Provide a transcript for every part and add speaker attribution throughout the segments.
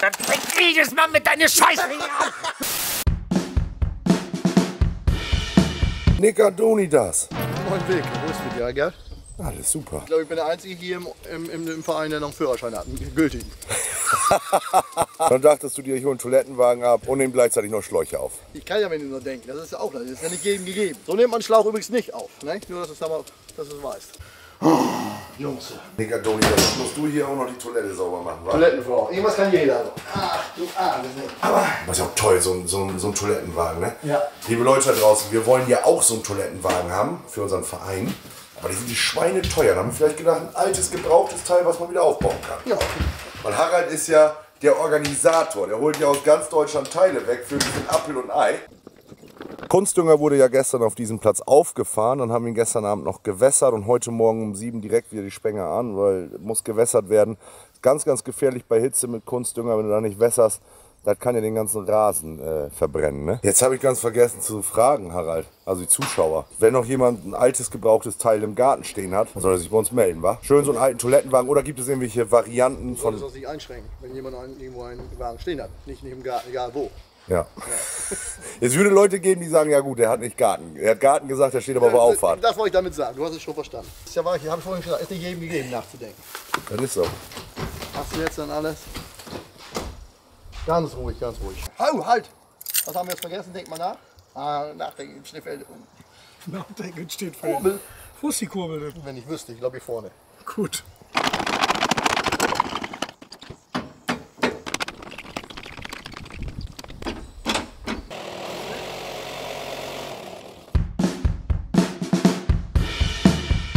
Speaker 1: Dann fängt jedes Mal mit deiner Scheiße hier an.
Speaker 2: Nicardonidas.
Speaker 3: Moin Weg, wo ist mit dir, gell?
Speaker 2: Alles super.
Speaker 3: Ich glaube, ich bin der Einzige hier im, im, im, Verein, der noch einen Führerschein hat, einen gültigen.
Speaker 2: Dann dachtest du dir, ich hole einen Toilettenwagen ab und nehme gleichzeitig noch Schläuche auf.
Speaker 3: Ich kann ja, wenn ich nur denken, das ist ja auch, das ist ja nicht jedem gegeben. So nimmt man Schlauch übrigens nicht auf, ne? Nur, dass du es aber, dass weißt. Jungs.
Speaker 2: Nicardonidas, jetzt musst du hier auch noch die Toilette sauber machen, wa?
Speaker 3: Toilettenfrau. Irgendwas kann jeder. Ach, du Arme.
Speaker 2: Aber das ist ja auch toll, so ein, so, ein, so ein Toilettenwagen, ne?
Speaker 3: Ja.
Speaker 2: Liebe Leute da draußen, wir wollen ja auch so einen Toilettenwagen haben für unseren Verein. Aber die sind die Schweine teuer. Da haben wir vielleicht gedacht, ein altes, gebrauchtes Teil, was man wieder aufbauen kann.
Speaker 3: Ja.
Speaker 2: Weil Harald ist ja der Organisator. Der holt ja aus ganz Deutschland Teile weg für diesen Apfel und Ei. Kunstdünger wurde ja gestern auf diesem Platz aufgefahren. Dann haben wir ihn gestern Abend noch gewässert und heute Morgen um sieben direkt wieder die Sprenger an, weil muss gewässert werden. Ganz, ganz gefährlich bei Hitze mit Kunstdünger, wenn du da nicht wässerst. Das kann ja den ganzen Rasen äh, verbrennen. Ne? Jetzt habe ich ganz vergessen zu fragen, Harald, also die Zuschauer. Wenn noch jemand ein altes, gebrauchtes Teil im Garten stehen hat, soll er sich bei uns melden, wa? Schön so einen alten Toilettenwagen oder gibt es irgendwelche Varianten
Speaker 3: Soll es
Speaker 2: von...
Speaker 3: uns nicht einschränken, wenn jemand einen, irgendwo einen Wagen stehen hat. Nicht, nicht im Garten, egal wo.
Speaker 2: Ja. Es würde Leute geben, die sagen, ja gut, der hat nicht Garten. Er hat Garten gesagt, der steht aber auf der Auffahrt.
Speaker 3: Das wollte ich damit sagen, du hast es schon verstanden. Das ist ja wahr, ich habe vorhin gesagt, ist nicht jedem gegeben, nachzudenken.
Speaker 2: Das ist so.
Speaker 3: Hast du jetzt dann alles? Ganz ruhig, ganz ruhig. Hau, halt! Was haben wir jetzt vergessen? Denk mal nach. Ah, nachdenken, im Schneefeld.
Speaker 4: Nachdenken steht für.
Speaker 3: Kurbel.
Speaker 4: Wo ist die Kurbel denn?
Speaker 3: Wenn ich wüsste, ich glaube hier vorne.
Speaker 4: Gut.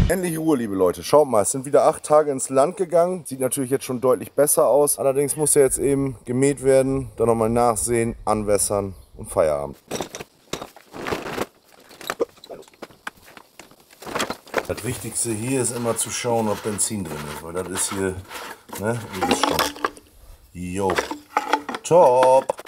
Speaker 2: Endlich Ruhe, liebe Leute. Schaut mal, es sind wieder acht Tage ins Land gegangen. Sieht natürlich jetzt schon deutlich besser aus. Allerdings muss er jetzt eben gemäht werden, dann nochmal nachsehen, anwässern und Feierabend. Das Wichtigste hier ist immer zu schauen, ob Benzin drin ist, weil das ist hier, ne, ihr wisst schon. Jo. Top.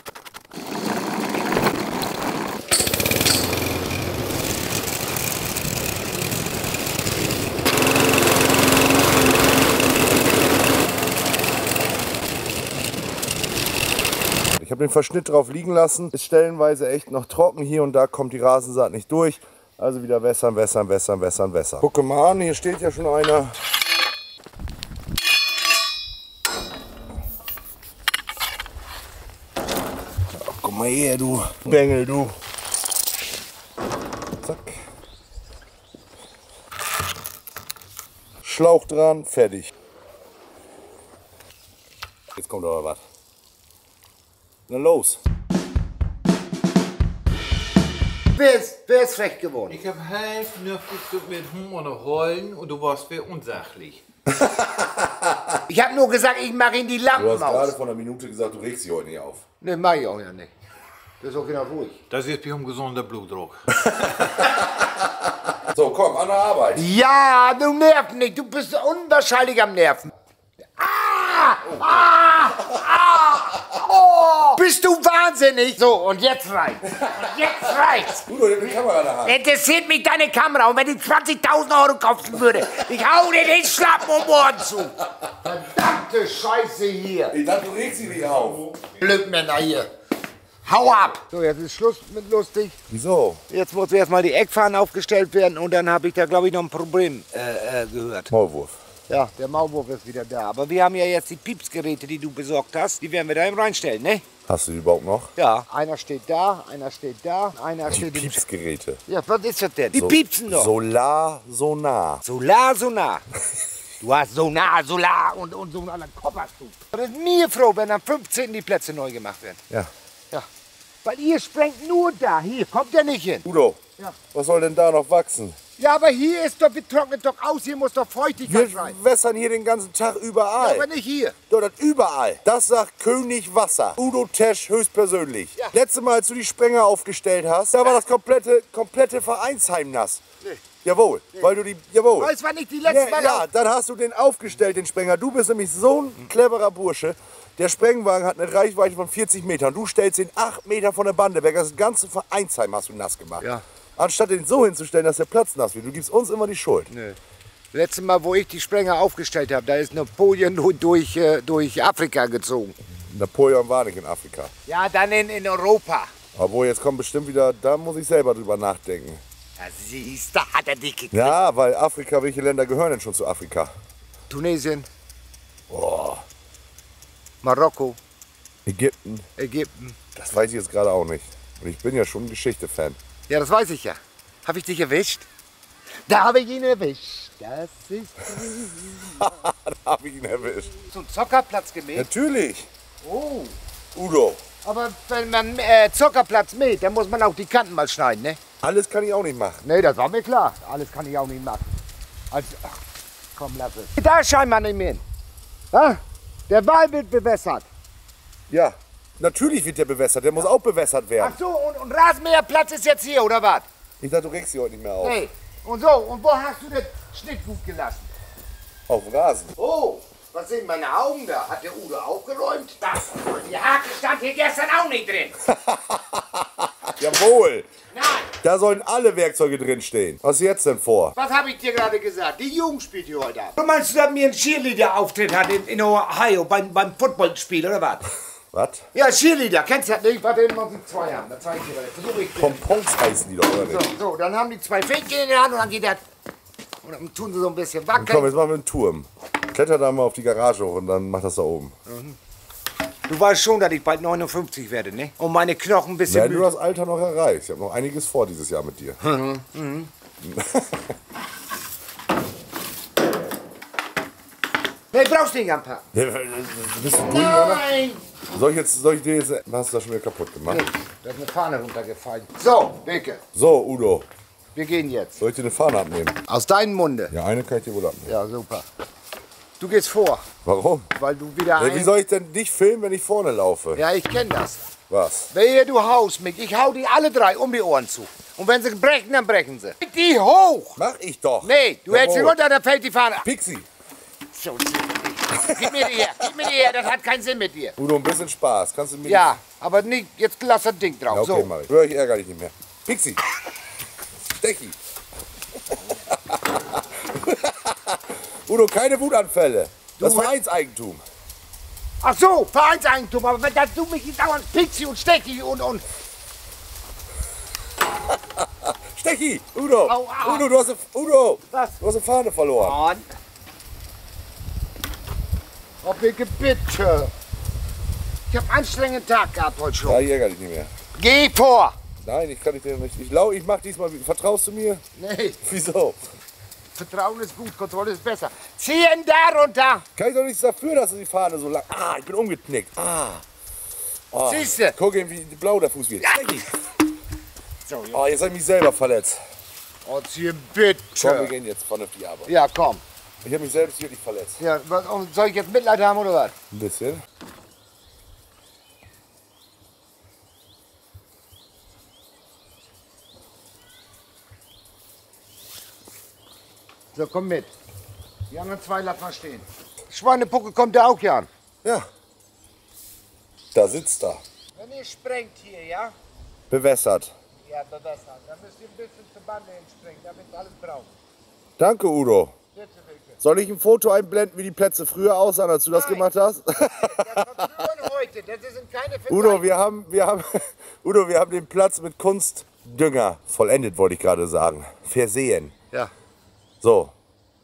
Speaker 2: Habe den Verschnitt drauf liegen lassen. Ist stellenweise echt noch trocken. Hier und da kommt die Rasensaat nicht durch. Also wieder wässern, wässern, wässern, wässern, wässern. Gucke mal an, hier steht ja schon einer. Guck mal her, du Bengel, du. Zack. Schlauch dran, fertig. Jetzt kommt aber was. Na los.
Speaker 1: Wer ist, wer ist schlecht geworden?
Speaker 5: Ich habe halb nördlich mit Humor rollen und du warst sehr unsachlich.
Speaker 1: Ich habe nur gesagt, ich mache ihn die
Speaker 2: Du
Speaker 1: Lampen
Speaker 2: hast gerade
Speaker 1: aus.
Speaker 2: vor einer Minute gesagt, du regst dich heute nicht auf.
Speaker 1: Ne, mach ich auch ja nicht. Das ist auch genau ruhig.
Speaker 5: Das ist wie um gesunder Blutdruck.
Speaker 2: So, komm, an der Arbeit.
Speaker 1: Ja, du nervst nicht. Du bist unwahrscheinlich am Nerven. Ah! Ah! Ah! Bist du wahnsinnig? So, und jetzt reicht's. Und jetzt reicht's.
Speaker 2: Udo, der Kamera Hand.
Speaker 1: Interessiert mich deine Kamera und wenn die 20.000 Euro kosten würde, ich hau dir den Schlappen um Ohren zu. Verdammte Scheiße hier.
Speaker 2: Ich dachte, du regst dich nicht auf.
Speaker 1: Blödmänner hier. Hau ab. So, jetzt ist Schluss mit lustig.
Speaker 2: Wieso?
Speaker 1: Jetzt muss erstmal die Eckfahnen aufgestellt werden und dann habe ich da, glaube ich, noch ein Problem äh, äh, gehört.
Speaker 2: Maulwurf.
Speaker 1: Ja, der Maulwurf ist wieder da. Aber wir haben ja jetzt die Piepsgeräte, die du besorgt hast. Die werden wir da eben reinstellen, ne?
Speaker 2: Hast du die überhaupt noch?
Speaker 1: Ja. Einer steht da, einer steht da, einer
Speaker 2: Die
Speaker 1: steht im...
Speaker 2: Piepsgeräte.
Speaker 1: Ja, was ist das denn? Die
Speaker 2: So-
Speaker 1: piepsen doch.
Speaker 2: Solar, Sonar.
Speaker 1: Solar, Sonar. Du hast Sonar, Solar und, und so einen anderen Kopf hast du. Das ist mir froh, wenn am 15. die Plätze neu gemacht werden.
Speaker 2: Ja.
Speaker 1: Ja. Weil ihr sprengt nur da. Hier kommt ja nicht hin.
Speaker 2: Udo,
Speaker 1: Ja.
Speaker 2: was soll denn da noch wachsen?
Speaker 1: Ja, aber hier ist doch, wir trocknen doch aus. Hier muss doch Feuchtigkeit
Speaker 2: Wir
Speaker 1: rein.
Speaker 2: wässern hier den ganzen Tag überall.
Speaker 1: Aber nicht hier.
Speaker 2: Doch, das überall. Das sagt König Wasser. Udo Tesch höchstpersönlich.
Speaker 1: Ja.
Speaker 2: Letztes Mal, als du die Sprenger aufgestellt hast, da war das komplette, komplette Vereinsheim nass.
Speaker 1: Nee.
Speaker 2: Jawohl, weil du die, jawohl.
Speaker 1: Weil es war nicht die letzte
Speaker 2: Ja,
Speaker 1: Mal.
Speaker 2: ja, dann hast du den aufgestellt, den Sprenger. Du bist nämlich so ein cleverer Bursche. Der Sprengwagen hat eine Reichweite von 40 Metern. Du stellst ihn 8 Meter von der Bande weg. Das ganze Vereinsheim hast du nass gemacht.
Speaker 1: Ja.
Speaker 2: Anstatt den so hinzustellen, dass der Platz nass wird. Du gibst uns immer die Schuld.
Speaker 1: Letztes Mal, wo ich die Sprenger aufgestellt habe, da ist Napoleon durch, durch, äh, durch Afrika gezogen.
Speaker 2: Napoleon war nicht in Afrika.
Speaker 1: Ja, dann in, in Europa.
Speaker 2: Obwohl, jetzt kommt bestimmt wieder, da muss ich selber drüber nachdenken.
Speaker 1: Ja, siehst du, hat er dich gekriegt.
Speaker 2: Ja, weil Afrika, welche Länder gehören denn schon zu Afrika?
Speaker 1: Tunesien,
Speaker 2: Boah,
Speaker 1: Marokko,
Speaker 2: Ägypten,
Speaker 1: Ägypten.
Speaker 2: das weiß ich jetzt gerade auch nicht. Und ich bin ja schon ein Geschichte-Fan.
Speaker 1: Ja, das weiß ich ja. Habe ich dich erwischt? Da habe ich ihn erwischt. Das ist
Speaker 2: da habe ich ihn erwischt.
Speaker 1: zum Zockerplatz gemäht.
Speaker 2: Natürlich,
Speaker 1: Oh.
Speaker 2: Udo.
Speaker 1: Aber wenn man äh, Zockerplatz mäht, dann muss man auch die Kanten mal schneiden, ne?
Speaker 2: Alles kann ich auch nicht machen.
Speaker 1: Nee, das war mir klar. Alles kann ich auch nicht machen. Also, ach, komm, lass es. Da scheinbar nicht mehr. Ha? Der Wal wird bewässert.
Speaker 2: Ja, natürlich wird der bewässert. Der muss auch bewässert werden.
Speaker 1: Ach so, und, und Rasenmäherplatz ist jetzt hier, oder was?
Speaker 2: Ich dachte, du regst sie heute nicht mehr auf.
Speaker 1: Nee. Und so, und wo hast du das Schnittgut gelassen?
Speaker 2: Auf dem Rasen.
Speaker 1: Oh, was sind meine Augen da? Hat der Udo aufgeräumt? Das, die Hake stand hier gestern auch nicht drin.
Speaker 2: Jawohl.
Speaker 1: Nein.
Speaker 2: Da sollen alle Werkzeuge drin stehen. Was ist jetzt denn vor?
Speaker 1: Was habe ich dir gerade gesagt? Die Jugend spielt hier heute Abend. Du meinst, dass mir ein Cheerleader-Auftritt hat in, in Ohio beim, beim Footballspiel, oder was?
Speaker 2: Was?
Speaker 1: Ja, Cheerleader, kennst du das nicht? Warte, muss ich zwei haben. Da zeig ich dir das. Versuch ich.
Speaker 2: Pompons heißen die doch, oder
Speaker 1: So,
Speaker 2: nicht?
Speaker 1: so, dann haben die zwei Fähnchen in der Hand und dann geht das. Und dann tun sie so ein bisschen
Speaker 2: Komm,
Speaker 1: wackeln.
Speaker 2: jetzt machen wir einen Turm. Kletter da mal auf die Garage hoch und dann mach das da oben.
Speaker 1: Du weißt schon, dass ich bald 59 werde, ne? Und meine Knochen ein bisschen
Speaker 2: Wenn du das Alter noch erreichst. Ich habe noch einiges vor dieses Jahr mit dir.
Speaker 1: Nee, brauchst nicht anpacken.
Speaker 2: Bist du grün, oder?
Speaker 1: Nein!
Speaker 2: Soll ich jetzt, soll ich dir jetzt, hast du das schon wieder kaputt gemacht?
Speaker 1: Nee, da ist eine Fahne runtergefallen. So, Beke,
Speaker 2: So, Udo,
Speaker 1: wir gehen jetzt.
Speaker 2: soll ich dir eine Fahne abnehmen?
Speaker 1: Aus deinem Munde.
Speaker 2: Ja, eine kann ich dir wohl abnehmen.
Speaker 1: Ja, super. Du gehst vor,
Speaker 2: Warum?
Speaker 1: weil du wieder
Speaker 2: Ja, wie soll ich denn dich filmen, wenn ich vorne laufe?
Speaker 1: Ja, ich kenne das.
Speaker 2: Was?
Speaker 1: Wehe, du haust mich. Ich hau die alle drei um die Ohren zu. Und wenn sie brechen, dann brechen sie. Die hoch!
Speaker 2: Mach ich doch.
Speaker 1: Nee, du hältst sie runter, dann fällt die Fahne.
Speaker 2: Pixi.
Speaker 1: So, gib mir die her, gib mir die her, das hat keinen Sinn mit dir.
Speaker 2: Udo, ein bisschen Spaß. Kannst du mir
Speaker 1: Ja, aber nicht, jetzt lass das Ding drauf.
Speaker 2: Ja, okay,
Speaker 1: so.
Speaker 2: mach ich. Hör ich ärgere dich nicht mehr. Pixi. Stechi. Udo, keine Wutanfälle. Das
Speaker 1: Du-
Speaker 2: Vereinseigentum.
Speaker 1: Ach so, Vereinseigentum, aber wenn das du mich dauernd Pixi und Stecki und, und
Speaker 2: Stechi, Udo.
Speaker 1: Au, au.
Speaker 2: Udo, du hast, eine, Udo,
Speaker 1: Was?
Speaker 2: du hast eine Fahne verloren.
Speaker 1: Mann. Oh, bitte, bitte. Ich habe einen anstrengenden Tag gehabt heute
Speaker 2: Ja,
Speaker 1: schon.
Speaker 2: ich ärgere dich nicht mehr.
Speaker 1: Geh vor.
Speaker 2: Nein, ich kann dich nicht. Ich glaube, ich mach diesmal. Vertraust du mir?
Speaker 1: Nee,
Speaker 2: Wieso?
Speaker 1: Vertrauen ist gut, Kontrolle ist besser. Zieh ihn da runter.
Speaker 2: Kann ich doch nichts dafür, dass du die Fahne so lang. Ah, ich bin umgeknickt. Ah. Oh.
Speaker 1: Siehste.
Speaker 2: Guck eben, wie blau der Fuß wird. Stechi.
Speaker 1: So,
Speaker 2: Oh, jetzt habe ich mich selber verletzt.
Speaker 1: Oh, zieh
Speaker 2: Komm, wir
Speaker 1: bitte.
Speaker 2: gehen jetzt vernünftig arbeiten.
Speaker 1: Ja, komm.
Speaker 2: Ich habe mich selbst wirklich verletzt.
Speaker 1: Ja, und soll ich jetzt Mitleid haben oder was?
Speaker 2: Ein bisschen.
Speaker 1: So, komm mit. Die anderen zwei lass mal stehen. Schweinepucke kommt da auch ja.
Speaker 2: Ja. Da sitzt er.
Speaker 1: Wenn ihr sprengt hier, ja?
Speaker 2: Bewässert.
Speaker 1: Ja, bewässert. Dann müsst ihr ein bisschen zur Bande hinspringen, damit alles braun.
Speaker 2: Danke, Udo. Soll ich ein Foto einblenden, wie die Plätze früher aussahen, als du das
Speaker 1: Nein.
Speaker 2: gemacht hast?
Speaker 1: Das heute, das sind keine
Speaker 2: Udo, wir haben, wir haben, Udo, wir haben den Platz mit Kunstdünger vollendet, wollte ich gerade sagen. Versehen.
Speaker 1: Ja,
Speaker 2: So,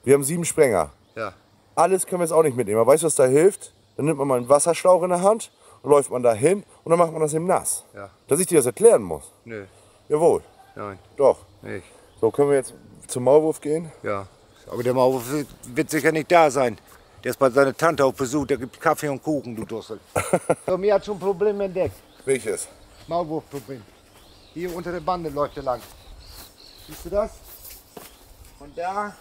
Speaker 2: wir haben sieben Sprenger.
Speaker 1: ja.
Speaker 2: Alles können wir jetzt auch nicht mitnehmen. Aber weißt du, was da hilft? Dann nimmt man mal einen Wasserschlauch in der Hand und läuft man da hin und dann macht man das eben nass.
Speaker 1: Ja.
Speaker 2: Dass ich dir das erklären muss.
Speaker 1: Nö,
Speaker 2: Jawohl,
Speaker 1: nein,
Speaker 2: doch.
Speaker 1: nicht.
Speaker 2: So, können wir jetzt zum Maulwurf gehen?
Speaker 1: Ja. Aber der Maulwurf wird- sicher nicht da sein. Der ist bei seiner Tante auf Besuch, der gibt Kaffee und Kuchen, du Dussel. so, mir hat schon ein Problem entdeckt.
Speaker 2: Welches?
Speaker 1: Maulwurfproblem. Hier unter der Bande läuft er lang. Siehst du das? Von da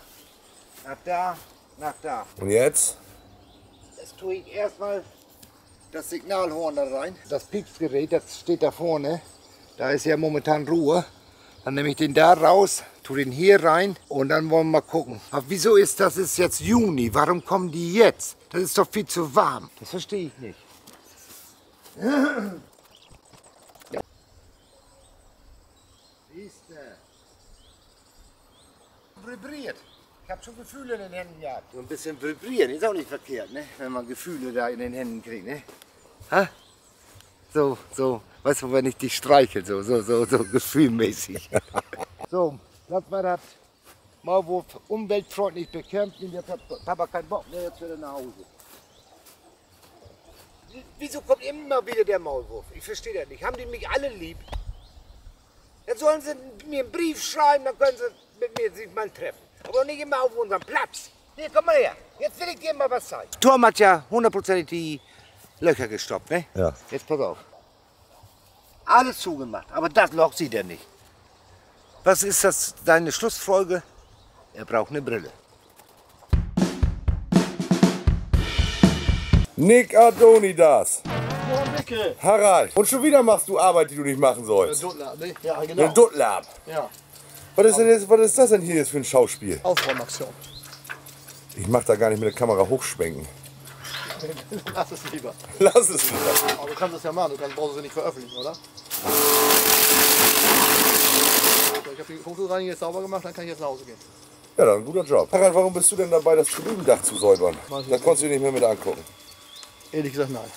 Speaker 1: nach da nach da.
Speaker 2: Und jetzt?
Speaker 1: Jetzt tue ich erstmal das Signalhorn da rein. Das Pieksgerät, das steht da vorne. Da ist ja momentan Ruhe. Dann nehme ich den da raus, tue den hier rein und dann wollen wir mal gucken. Aber wieso ist das ist jetzt Juni? Warum kommen die jetzt? Das ist doch viel zu warm. Das verstehe ich nicht. Ja. Siehste. Vibriert. Ich habe schon Gefühle in den Händen gehabt. So ein bisschen vibrieren ist auch nicht verkehrt, ne? wenn man Gefühle da in den Händen kriegt. Ne? Ha? So, so, weißt du, wenn ich dich streichel, so, so, so, so gefühlmäßig. so, lass mal das Maulwurf umweltfreundlich bekämpfen. Jetzt hat Papa keinen Bock mehr, jetzt wieder nach Hause. Wieso kommt immer wieder der Maulwurf? Ich verstehe das nicht. Haben die mich alle lieb? Jetzt sollen sie mir einen Brief schreiben, dann können sie mit mir sich mal treffen. Aber nicht immer auf unserem Platz. Hier, komm mal her. Jetzt will ich dir mal was zeigen. Turm hat ja hundertprozentig die Löcher gestoppt, ne?
Speaker 2: Ja.
Speaker 1: Jetzt pass auf. Alles zugemacht, aber das Loch sieht er nicht. Was ist das, deine Schlussfolge? Er braucht eine Brille.
Speaker 2: Nick Adonidas.
Speaker 3: Micke.
Speaker 2: Harald. Und schon wieder machst du Arbeit, die du nicht machen sollst.
Speaker 3: Dudler, ne? Ja,
Speaker 2: Der
Speaker 3: genau.
Speaker 2: Duttlab.
Speaker 3: Ja,
Speaker 2: Was ist, denn jetzt, was ist das denn hier jetzt für ein Schauspiel?
Speaker 3: Aufräumaktion.
Speaker 2: Ich mach da gar nicht mit der Kamera hochschwenken.
Speaker 3: Lass es lieber.
Speaker 2: Lass es wieder.
Speaker 3: Aber du kannst es ja machen, du kannst, brauchst es ja nicht veröffentlichen, oder? Ich habe die Hochschulreinigung jetzt sauber gemacht, dann kann ich jetzt nach Hause gehen.
Speaker 2: Ja, dann guter Job. Harald, warum bist du denn dabei, das Tribünendach zu säubern? Da konntest du dich nicht mehr mit angucken.
Speaker 3: Ehrlich gesagt, nein.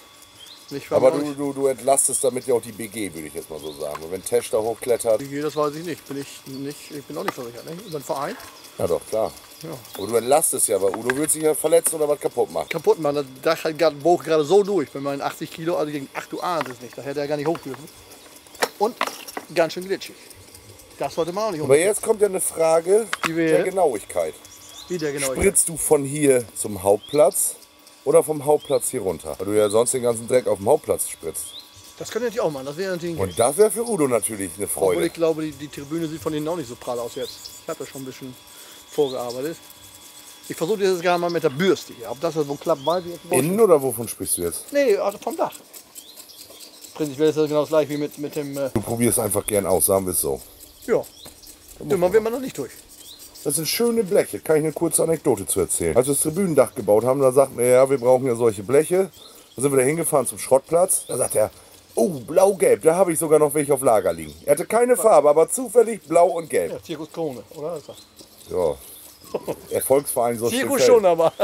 Speaker 3: Weil
Speaker 2: Aber du, du, du entlastest damit ja auch die BG, würde ich jetzt mal so sagen. Und wenn Tesch da hochklettert,
Speaker 3: geht, das weiß ich nicht. Bin ich nicht. Ich bin auch nicht versichert, ne? Über den Verein.
Speaker 2: ja doch, klar.
Speaker 3: Ja.
Speaker 2: Aber du entlastest ja, aber Udo wird sich ja verletzen oder was kaputt machen.
Speaker 3: Kaputt machen. Das Dach hat grad, bog gerade so durch. Bei meinen 80 Kilo, also gegen 8 du ahnst es nicht. Da hätte er gar nicht hoch dürfen. Und ganz schön glitschig. Das sollte man auch nicht
Speaker 2: Aber jetzt kommt ja eine Frage der? Genauigkeit.
Speaker 3: Wie der genau
Speaker 2: Spritzt du von hier zum Hauptplatz oder vom Hauptplatz hier runter? Weil du ja sonst den ganzen Dreck auf dem Hauptplatz spritzt.
Speaker 3: Das könnte natürlich auch machen. Das wäre natürlich
Speaker 2: Und das wäre für Udo natürlich eine
Speaker 3: Obwohl
Speaker 2: Freude.
Speaker 3: ich glaube, die, die Tribüne sieht von innen auch nicht so prall aus jetzt. Ich habe ja schon ein bisschen vorgearbeitet. Ich versuche jetzt gerade mal mit der Bürste hier. Ob das so klappt, weiß ich jetzt nicht.
Speaker 2: Innen oder wovon sprichst du jetzt?
Speaker 3: Nee, also vom Dach. Prinzipiell ist das genau das gleiche wie mit, mit dem. Äh,
Speaker 2: Du probierst einfach gern aus, sagen wir es so.
Speaker 3: Ja. Immer wird man noch nicht durch.
Speaker 2: Das sind schöne Bleche. Kann ich eine kurze Anekdote zu erzählen? Als wir das Tribünendach gebaut haben, da sagten wir, ja, wir brauchen ja solche Bleche. Dann sind wir da hingefahren zum Schrottplatz. Da sagt er, oh, blau-gelb, da habe ich sogar noch welche auf Lager liegen. Er hatte keine Farbe, aber zufällig blau und gelb.
Speaker 3: Ja, Zirkus Krone, oder?
Speaker 2: Ja. Erfolgsverein so
Speaker 3: Zirkus schon, aber.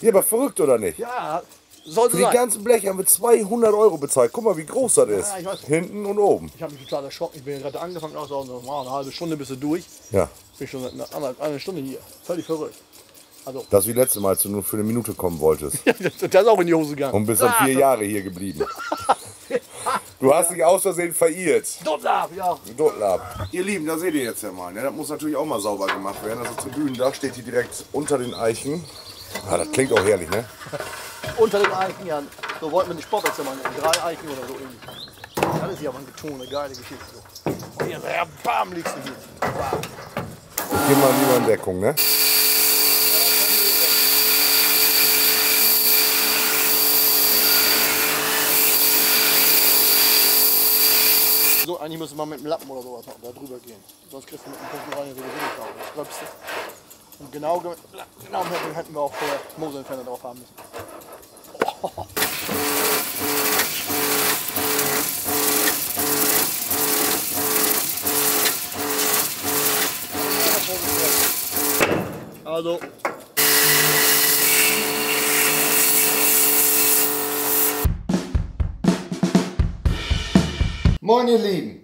Speaker 2: Ja, aber verrückt oder nicht?
Speaker 3: ja, sollte
Speaker 2: Für die
Speaker 3: sein.
Speaker 2: ganzen Bleche haben wir 200 Euro bezahlt. Guck mal, wie groß das ist.
Speaker 3: ich weiß.
Speaker 2: Hinten und oben.
Speaker 3: Ich habe mich total erschrocken. Ich bin gerade angefangen, auch so, wow, eine halbe Stunde bist du durch.
Speaker 2: Ja.
Speaker 3: Bin schon seit einer, anderthalb- eine Stunde hier. Völlig verrückt. Also,
Speaker 2: Das wie letzte Mal, als du nur für eine Minute kommen wolltest.
Speaker 3: das ist auch in die Hose gegangen.
Speaker 2: Und bist dann vier Jahre hier geblieben. Du hast dich aus Versehen verirrt.
Speaker 3: Dort ab, ja.
Speaker 2: Dottlab. Ihr Lieben, da seht ihr jetzt ja mal. Ne? Das muss natürlich auch mal sauber gemacht werden. Also Tribünendach steht hier direkt unter den Eichen. Ah, das klingt auch herrlich, ne?
Speaker 3: Unter den Eichen, ja. So wollten wir die Sportplätze machen. Drei Eichen oder so irgendwie. Das ist ja aber ein Getone, geile Geschichte. So. Und hier, ja, bam, liegst du hier. Wow.
Speaker 2: Geh mal lieber in Deckung, ne?
Speaker 3: So, eigentlich müsste man mit dem Lappen oder sowas da drüber gehen. Sonst kriegst du mit dem Punkten rein sowieso nicht raus. Und genau, ge- genau hätten, hätten wir auch vorher Moselfänger drauf haben müssen. Also,
Speaker 1: Moin, ihr Lieben.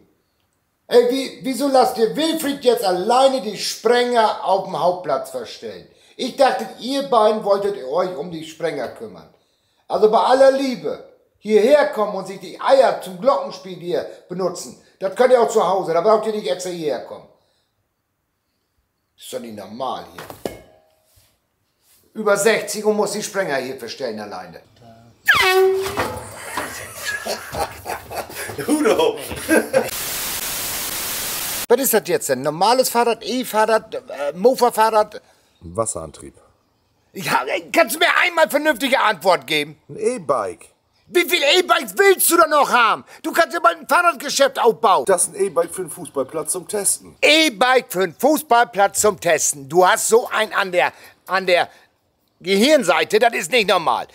Speaker 1: Ey, wie, wieso lasst ihr Wilfried jetzt alleine die Sprenger auf dem Hauptplatz verstellen? Ich dachte, ihr beiden wolltet euch um die Sprenger kümmern. Also bei aller Liebe, hierher kommen und sich die Eier zum Glockenspiel hier benutzen, das könnt ihr auch zu Hause, da braucht ihr nicht extra hierher kommen. Ist doch nicht normal hier. Über 60 und muss die Sprenger hier verstellen alleine.
Speaker 2: Udo!
Speaker 1: Was ist das jetzt denn? Normales Fahrrad, E-Fahrrad, äh, Mofa-Fahrrad?
Speaker 2: Wasserantrieb.
Speaker 1: Ja, kannst du mir einmal vernünftige Antwort geben?
Speaker 2: Ein E-Bike.
Speaker 1: Wie viele E-Bikes willst du da noch haben? Du kannst ja mal ein Fahrradgeschäft aufbauen.
Speaker 2: Das ist ein E-Bike für den Fußballplatz zum Testen.
Speaker 1: E-Bike für einen Fußballplatz zum Testen. Du hast so ein an der, an der Gehirnseite, das ist nicht normal.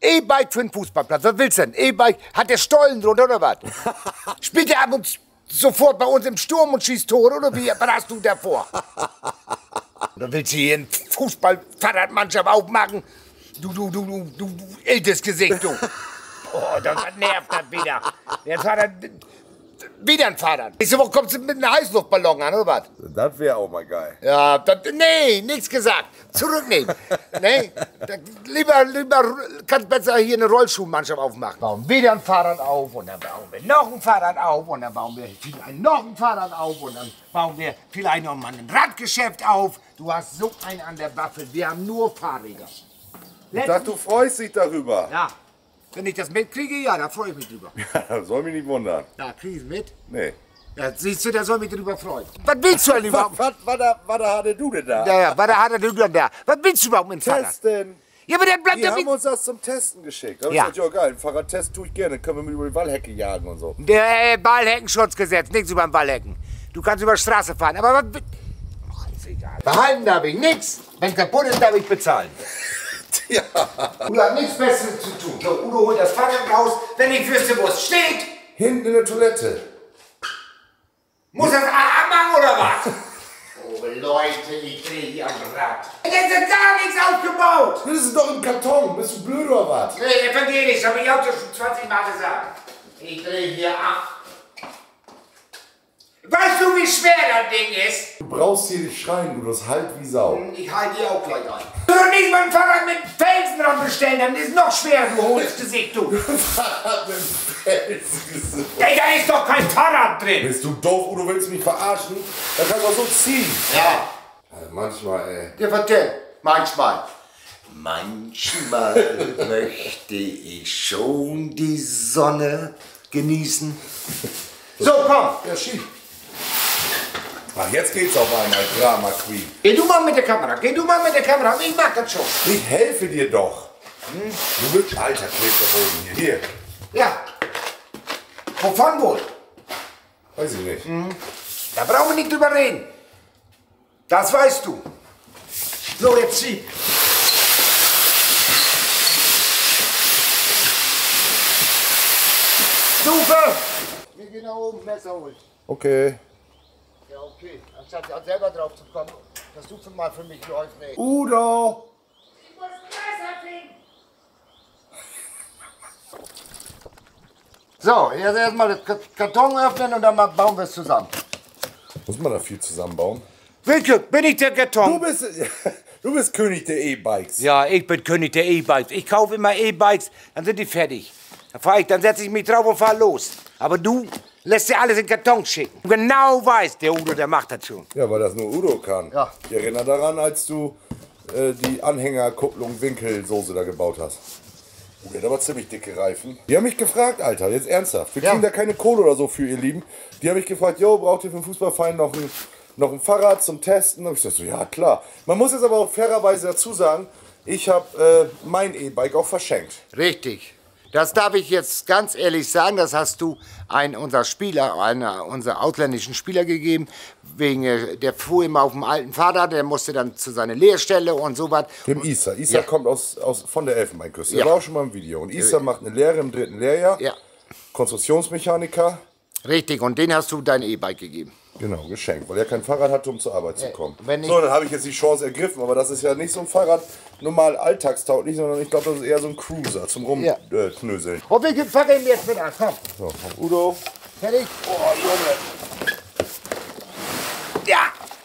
Speaker 1: E-Bike für einen Fußballplatz, was willst du denn? E-Bike, hat der Stollen drunter oder was? Spielt er ab und sofort bei uns im Sturm und schießt Tore oder wie, was hast du davor? Oder willst du hier eine Fußball-Fahrradmannschaft aufmachen? Du, du, du, du, du, du ältes Gesicht, du. Oh, das nervt das wieder. Jetzt hat er wieder ein Fahrrad. Nächste Woche kommst du mit einem Heißluftballon an, oder was?
Speaker 2: Das wäre auch mal geil.
Speaker 1: Ja, das, nee, nichts gesagt. Zurücknehmen. nee, da, lieber, lieber kannst besser hier eine Rollschuhmannschaft aufmachen. Bauen wieder ein Fahrrad auf und dann bauen wir noch ein Fahrrad auf und dann bauen wir vielleicht noch ein Fahrrad auf und dann bauen wir vielleicht noch mal ein Radgeschäft auf. Du hast so einen an der Waffe. Wir haben nur Fahrräder.
Speaker 2: Ich dachte, du freust dich darüber.
Speaker 1: Ja, wenn ich das mitkriege, ja, da freue ich mich drüber.
Speaker 2: Soll mich nicht wundern.
Speaker 1: Ja, krieg ich mit.
Speaker 2: Nee.
Speaker 1: Ja, siehst du, der soll mich drüber freuen. Was willst du denn
Speaker 2: Was,
Speaker 1: überhaupt?
Speaker 2: was, was, da- was da hatte du denn da?
Speaker 1: Ja, ja, was hat er denn da? Was willst du überhaupt mit dem Fahrrad?
Speaker 2: Testen.
Speaker 1: Ja, aber der bleibt
Speaker 2: Die
Speaker 1: ja
Speaker 2: haben uns das zum Testen geschickt. Da hab
Speaker 1: Ja.
Speaker 2: ich gesagt, ja geil, einen Fahrradtest tue ich gerne. Dann können wir mit über die Wallhecke jagen und so.
Speaker 1: Der äh, Ballheckenschutzgesetz, nichts über den Ballhecken. Du kannst über die Straße fahren, aber was... Ach, ist egal. Behalten darf ich nichts. Wenn kaputt ist, darf ich bezahlen.
Speaker 2: Ja.
Speaker 1: Udo hat nichts Besseres zu tun. So, Udo holt das Fahrrad raus, wenn ich wüsste, wo es steht.
Speaker 2: Hinten in der Toilette.
Speaker 1: Muss das anmachen oder was? Oh Leute, ich kriege hier am Rad. Jetzt ist gar nichts aufgebaut.
Speaker 2: Das ist doch im Karton. Bist du blöd oder was?
Speaker 1: Nee, evangelisch, habe ich auch schon 20 Mal gesagt. Ich drehe hier ab. Schwer das Ding ist?
Speaker 2: Du brauchst hier nicht schreien, du. Das halt wie Sau.
Speaker 1: Ich halte dir auch gleich ein. Du doch nicht mein Fahrrad mit Felsen dran bestellen, dann ist noch schwerer, du hohes Gesicht, du.
Speaker 2: Fahrrad mit.
Speaker 1: Ey, da ist doch kein Fahrrad drin.
Speaker 2: Bist du doof oder willst du mich verarschen? Dann kannst du auch so ziehen.
Speaker 1: Ja.
Speaker 2: Also manchmal, ey.
Speaker 1: Dir vertell, manchmal. Manchmal möchte ich schon die Sonne genießen. So, komm.
Speaker 2: Ja, schieb. Ach, jetzt geht's auf einmal, Drama Queen.
Speaker 1: Geh du mal mit der Kamera, geh du mal mit der Kamera. Ich mach das schon.
Speaker 2: Ich helfe dir doch. Du willst, alter, klebt der Boden hier. Hier.
Speaker 1: Ja. Wovon wohl?
Speaker 2: Weiß ich nicht.
Speaker 1: Da brauchen wir nicht drüber reden. Das weißt du. So, jetzt schieb. Super. Wir gehen nach oben, Messer holen.
Speaker 2: Okay.
Speaker 1: Ja, okay. Anstatt auch selber drauf zu kommen, dass du mal für mich läufst. Nee.
Speaker 2: Udo!
Speaker 1: Ich muss Messer finden. So, jetzt erstmal das Ka- Karton öffnen und dann bauen wir es zusammen.
Speaker 2: Muss man da viel zusammenbauen?
Speaker 1: Wilke, bin ich der
Speaker 2: Du
Speaker 1: Karton?
Speaker 2: bist, du bist König der E-Bikes.
Speaker 1: Ja, ich bin König der E-Bikes. Ich kaufe immer E-Bikes, dann sind die fertig. Dann fahr ich, dann setze ich mich drauf und fahr los. Aber du lässt dir alles in Karton schicken. Du genau weißt, der Udo, der macht das schon.
Speaker 2: Ja, weil das nur Udo kann.
Speaker 1: Ja.
Speaker 2: Ich erinnere daran, als du äh, die Anhängerkupplung Winkelsoße da gebaut hast. Oh, der hat aber ziemlich dicke Reifen. Die haben mich gefragt, Alter, jetzt ernsthaft. Wir
Speaker 1: Ja.
Speaker 2: kriegen da keine Kohle oder so für, ihr Lieben. Die haben mich gefragt, jo, braucht ihr für den Fußballverein noch ein, noch ein Fahrrad zum Testen? Und ich sag so, ja, klar. Man muss jetzt aber auch fairerweise dazu sagen, ich habe äh, mein E-Bike auch verschenkt.
Speaker 1: Richtig. Das darf ich jetzt ganz ehrlich sagen, das hast du einen unserer Spieler, einer unserer ausländischen Spieler gegeben, wegen äh, der fuhr immer auf dem alten Fahrrad, der musste dann zu seiner Lehrstelle und so was.
Speaker 2: Dem Isa. Isa
Speaker 1: Ja.
Speaker 2: kommt aus, aus, von der Elfenbeinküste.
Speaker 1: Ja.
Speaker 2: Der war auch schon mal im Video. Und Isa macht eine Lehre im dritten Lehrjahr.
Speaker 1: Ja,
Speaker 2: Konstruktionsmechaniker.
Speaker 1: richtig. Und den hast du dein E-Bike gegeben.
Speaker 2: Genau, geschenkt, weil er kein Fahrrad hatte, um zur Arbeit zu kommen.
Speaker 1: wenn ich-
Speaker 2: so, dann habe ich jetzt die Chance ergriffen, aber das ist ja nicht so ein Fahrrad normal alltagstauglich, sondern ich glaube, das ist eher so ein Cruiser zum
Speaker 1: Ja.
Speaker 2: Rumknöseln.
Speaker 1: Und wir fangen jetzt mit an. Komm,
Speaker 2: So, Udo.
Speaker 1: fertig?
Speaker 2: Oh, Junge.
Speaker 1: Ja,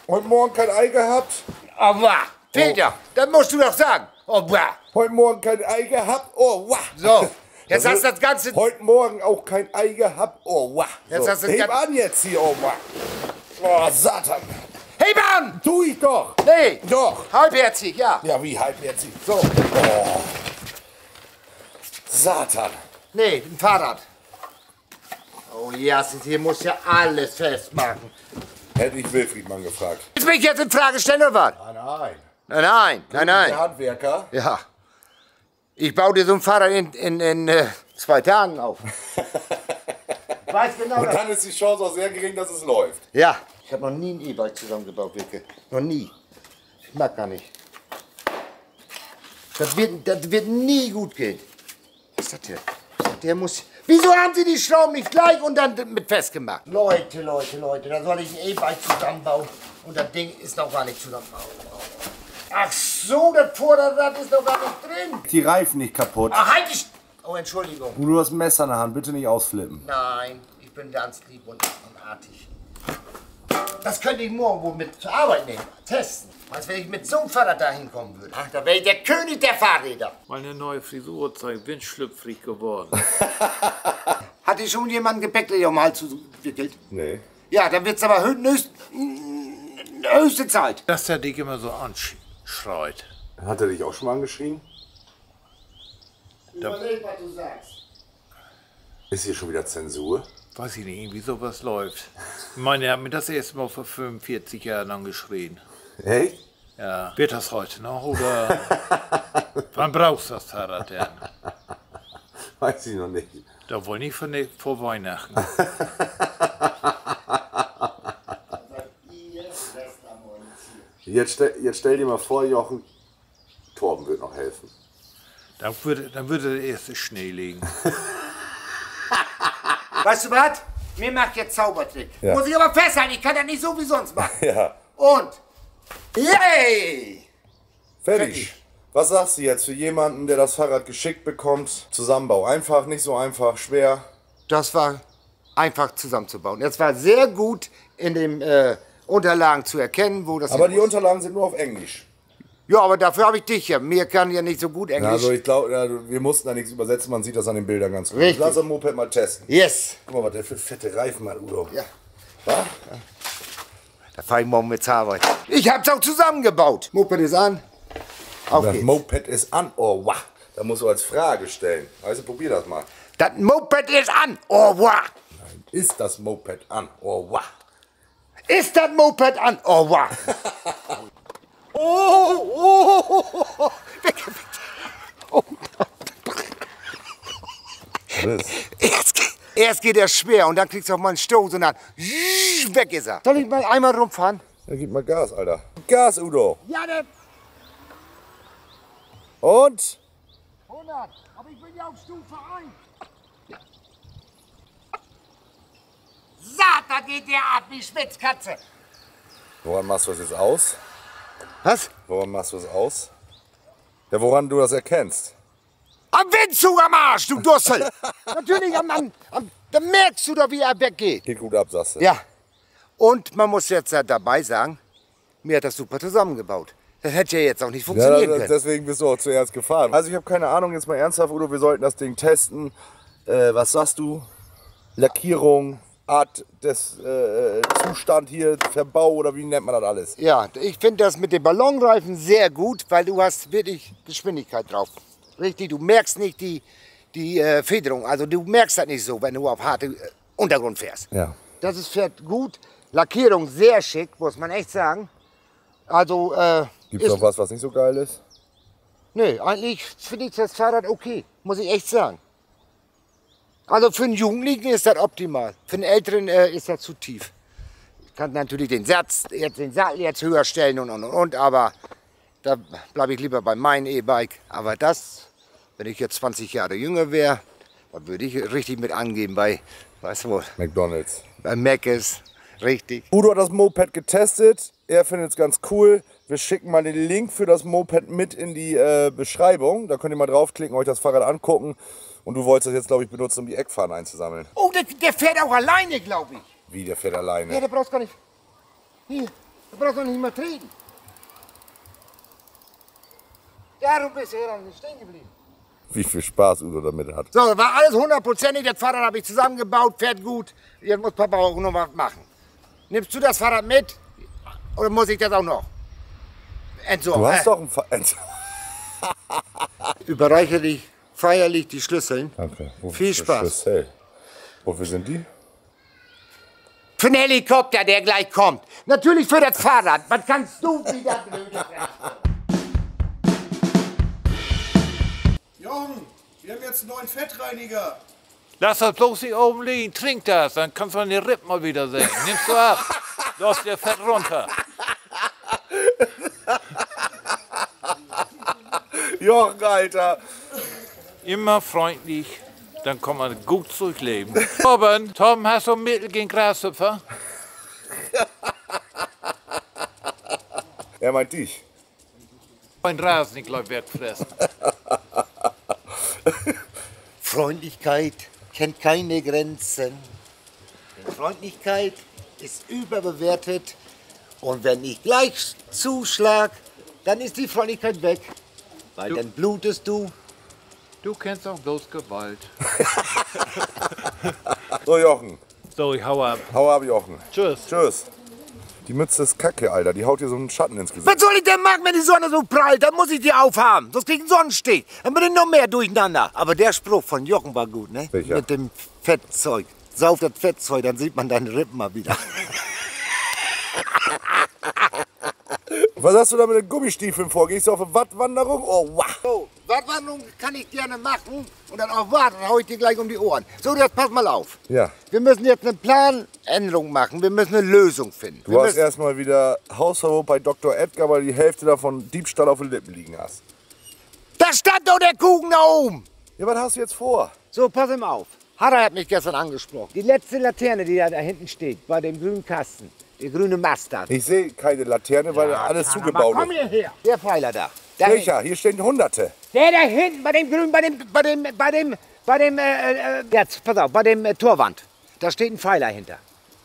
Speaker 2: Heute Morgen kein Ei gehabt.
Speaker 1: aber fehlt ja. Das musst du doch sagen. Aber
Speaker 2: Heute Morgen kein Ei gehabt. Oh, wah.
Speaker 1: So, jetzt
Speaker 2: Also,
Speaker 1: hast du das Ganze.
Speaker 2: Heute Morgen auch kein Ei gehabt. Oh, wah.
Speaker 1: Jetzt
Speaker 2: so,
Speaker 1: hast du
Speaker 2: heb
Speaker 1: ganz-
Speaker 2: an jetzt hier, oh, wah. Oh, Satan.
Speaker 1: Hey Mann!
Speaker 2: Tu ich doch.
Speaker 1: Nee!
Speaker 2: Doch.
Speaker 1: Halbherzig, ja.
Speaker 2: Ja, wie halbherzig. So. Oh. Satan.
Speaker 1: Nee, ein Fahrrad. Oh ja, hier muss ja alles festmachen.
Speaker 2: Hätte ich Wilfried mal gefragt.
Speaker 1: Willst du mich jetzt in Frage stellen oder was?
Speaker 2: Nein.
Speaker 1: Nein, nein, nein,
Speaker 2: Der
Speaker 1: nein.
Speaker 2: Handwerker.
Speaker 1: Ja. Ich baue dir so ein Fahrrad in, in, in äh, zwei Tagen auf. Weiß genau
Speaker 2: Und dann ist die Chance auch sehr gering, dass es läuft.
Speaker 1: Ja. Ich habe noch nie ein E-Bike zusammengebaut, Wilke. Noch nie. Ich mag gar nicht. Das wird, das wird nie gut gehen. Was ist das hier? Der muss. Wieso haben Sie die Schrauben nicht gleich und dann mit festgemacht? Leute, Leute, Leute, da soll ich ein E-Bike zusammenbauen und das Ding ist noch gar nicht zusammengebaut. Ach so, das Vorderrad ist noch gar nicht drin.
Speaker 2: Die Reifen nicht kaputt.
Speaker 1: Ach, halt dich! Oh, Entschuldigung.
Speaker 2: Du hast ein Messer in der Hand, bitte nicht ausflippen.
Speaker 1: Nein, ich bin ganz lieb und artig. Das könnte ich morgen wohl mit zur Arbeit nehmen, testen. Als wenn ich mit so einem Fahrrad da hinkommen würde. Ach, da wäre ich der König der Fahrräder.
Speaker 5: Meine neue Frisur zeigt windschlüpfrig geworden.
Speaker 1: Hat dir schon jemand einen Gepäckträger um den Hals gewickelt?
Speaker 2: Nee.
Speaker 1: Ja, dann wird's aber hö höchst, höchste Zeit.
Speaker 5: Dass der dich immer so anschreit.
Speaker 2: Hat er dich auch schon mal angeschrien?
Speaker 1: Überleg, was du sagst.
Speaker 2: Ist hier schon wieder Zensur?
Speaker 5: Weiß ich nicht, irgendwie sowas läuft. Ich meine, er hat mir das erste Mal vor 45 Jahren angeschrien.
Speaker 2: Hey?
Speaker 5: Ja. Wird das heute noch oder wann brauchst du das Fahrrad denn?
Speaker 2: Weiß ich noch nicht.
Speaker 5: Da wohl nicht vor, ne- vor Weihnachten.
Speaker 2: Jetzt, stell, jetzt stell dir mal vor, Jochen, Torben wird noch helfen.
Speaker 5: Dann würde, dann würde der erste Schnee liegen.
Speaker 1: Weißt du was? Mir macht jetzt Zaubertrick.
Speaker 2: Ja.
Speaker 1: Muss ich aber festhalten, ich kann das nicht so wie sonst machen.
Speaker 2: Ja.
Speaker 1: Und, yay!
Speaker 2: Fertig. Was sagst du jetzt für jemanden, der das Fahrrad geschickt bekommt? Zusammenbau. Einfach, nicht so einfach, schwer.
Speaker 1: Das war einfach zusammenzubauen. Es war sehr gut in den äh, Unterlagen zu erkennen, wo das
Speaker 2: Aber die
Speaker 1: muss.
Speaker 2: Unterlagen sind nur auf Englisch.
Speaker 1: Ja, aber dafür habe ich dich ja. Mir kann ja nicht so gut Englisch.
Speaker 2: Also ich glaube, ja, wir mussten da nichts übersetzen, man sieht das an den Bildern ganz gut.
Speaker 1: Richtig.
Speaker 2: Lass das Moped mal testen.
Speaker 1: yes.
Speaker 2: Guck mal, was der für fette Reifen hat, Udo.
Speaker 1: Ja.
Speaker 2: Was?
Speaker 1: Da fahre ich morgen mit zur Arbeit. Ich hab's auch zusammengebaut. Moped ist an. Auf
Speaker 2: Das
Speaker 1: geht's.
Speaker 2: Moped ist an. Oh, wow. Da musst du als Frage stellen. Also probier das mal.
Speaker 1: Das Moped ist an. Oh, wow.
Speaker 2: Ist das Moped an? Oh, wow.
Speaker 1: Ist das Moped an? Oh, wow. oh, oh, oh, oh. Weg, weg. Oh. Erst, erst geht er schwer und dann kriegst du auch mal einen Stoß und dann weg ist er. Soll ich mal einmal rumfahren?
Speaker 2: Ja, gib mal Gas, Alter. Gas, Udo.
Speaker 1: Ja, der
Speaker 2: Und?
Speaker 1: 100. Aber ich bin ja auf Stufe 1. Saat, da geht der ab wie Spitzkatze.
Speaker 2: Woran machst du das jetzt aus?
Speaker 1: Was?
Speaker 2: Woran machst du das aus? Ja, woran du das erkennst.
Speaker 1: Am Windzug am Arsch, du Dussel. Natürlich, am, am, am, da merkst du doch, wie er weggeht.
Speaker 2: Geht gut ab, sagst du.
Speaker 1: Ja. Und man muss jetzt ja dabei sagen, mir hat das super zusammengebaut. Das hätte ja jetzt auch nicht
Speaker 2: Ja,
Speaker 1: funktionieren können.
Speaker 2: deswegen bist du auch zuerst gefahren. Also ich habe keine Ahnung, jetzt mal ernsthaft, Udo, wir sollten das Ding testen. Äh, was sagst du? Lackierung, Art des äh, Zustand hier, Verbau oder wie nennt man das alles?
Speaker 1: Ja, ich finde das mit den Ballonreifen sehr gut, weil du hast wirklich Geschwindigkeit drauf. Richtig, du merkst nicht die, die äh, Federung. Also du merkst das nicht so, wenn du auf harte äh, Untergrund fährst.
Speaker 2: Ja.
Speaker 1: Das ist fährt gut. Lackierung sehr schick, muss man echt sagen. Also, äh,
Speaker 2: Gibt es noch was, was nicht so geil ist?
Speaker 1: nee, eigentlich finde ich das Fahrrad okay, muss ich echt sagen. Also für einen Jugendlichen ist das optimal. Für einen Älteren äh, ist das zu tief. Ich kann natürlich den Satz, jetzt den Sattel jetzt höher stellen und und und, aber da bleibe ich lieber bei meinem E-Bike. Aber das, wenn ich jetzt 20 Jahre jünger wäre, da würde ich richtig mit angeben bei, weißt du wo,
Speaker 2: McDonalds.
Speaker 1: bei Mac ist richtig.
Speaker 2: Udo hat das Moped getestet. Er findet es ganz cool. Wir schicken mal den Link für das Moped mit in die äh, Beschreibung. Da könnt ihr mal draufklicken, euch das Fahrrad angucken. Und du wolltest das jetzt, glaube ich, benutzen, um die Eckfahnen einzusammeln.
Speaker 1: Oh, der, der fährt auch alleine, glaube ich.
Speaker 2: Wie, der fährt
Speaker 1: Ja,
Speaker 2: alleine.
Speaker 1: der brauchst gar nicht. Hier, der brauchst doch nicht mehr treten. Ja, du bist hier dann stehen geblieben.
Speaker 2: Wie viel Spaß Udo damit hat.
Speaker 1: So, war alles hundertprozentig. Das Fahrrad habe ich zusammengebaut, fährt gut. Jetzt muss Papa auch noch was machen. Nimmst du das Fahrrad mit? Oder muss ich das auch noch? Entsorgen.
Speaker 2: Du hast
Speaker 1: Äh,
Speaker 2: doch ein Fa
Speaker 1: Überreiche dich feierlich die Schlüsseln.
Speaker 2: Danke. Wofür
Speaker 1: Viel Spaß.
Speaker 2: Schlüssel? Wofür sind die?
Speaker 1: Für den Helikopter, der gleich kommt. Natürlich für das Fahrrad. Was kannst du wieder blöde
Speaker 3: Jochen, wir haben jetzt einen neuen Fettreiniger.
Speaker 5: Lass das bloß nicht oben liegen, trink das, dann kannst du an den Rippen mal wieder sehen. Nimmst du ab, lass dir Fett runter.
Speaker 2: Jochen, Alter.
Speaker 5: Immer freundlich, dann kann man gut durchleben. Torben, Torben, hast du ein Mittel gegen Grashüpfer?
Speaker 2: Er meint dich.
Speaker 5: Ein Rasen, ich glaube, wegfressen.
Speaker 1: Freundlichkeit kennt keine Grenzen. Denn Freundlichkeit ist überbewertet. Und wenn ich gleich zuschlag, dann ist die Freundlichkeit weg. Weil dann blutest du.
Speaker 5: Du kennst auch bloß Gewalt.
Speaker 2: So, Jochen.
Speaker 5: So, ich hau ab.
Speaker 2: Hau ab, Jochen.
Speaker 3: Tschüss.
Speaker 2: Tschüss. Die Mütze ist kacke, Alter. Die haut dir so einen Schatten ins Gesicht.
Speaker 1: Was soll ich denn machen, wenn die Sonne so prallt? Dann muss ich die aufhaben. Sonst krieg ich einen Sonnenstich. Dann bin ich noch mehr durcheinander. Aber der Spruch von Jochen war gut, ne?
Speaker 2: Welcher?
Speaker 1: Mit dem Fettzeug. Sauf das Fettzeug, dann sieht man deine Rippen mal wieder.
Speaker 2: Was hast du da mit den Gummistiefeln vor? Gehst du auf eine Wattwanderung? Oh, wow.
Speaker 1: So, Wattwanderung kann ich gerne machen. Und dann auch warten, dann hau ich dir gleich um die Ohren. So, jetzt pass mal auf.
Speaker 2: Ja.
Speaker 1: Wir müssen jetzt eine Planänderung machen. Wir müssen eine Lösung finden.
Speaker 2: Du
Speaker 1: Wir
Speaker 2: hast erstmal wieder Hausverbot bei Dr. Edgar, weil du die Hälfte davon Diebstahl auf den Lippen liegen hast.
Speaker 1: da stand doch der Kuchen da oben.
Speaker 2: Ja, was hast du jetzt vor?
Speaker 1: So, pass ihm auf. Harry hat mich gestern angesprochen. Die letzte Laterne, die da, da hinten steht, bei dem grünen Kasten. Der grüne Mast da.
Speaker 2: Ich sehe keine Laterne, weil alles zugebaut
Speaker 1: Komm
Speaker 2: ist.
Speaker 1: hierher. Der Pfeiler da. Da
Speaker 2: Welcher? Hier stehen Hunderte.
Speaker 1: Der da hinten, bei dem grünen, bei dem, bei dem, bei dem, bei dem, äh, äh, jetzt, pass auf, bei dem äh, Torwand. Da steht ein Pfeiler hinter.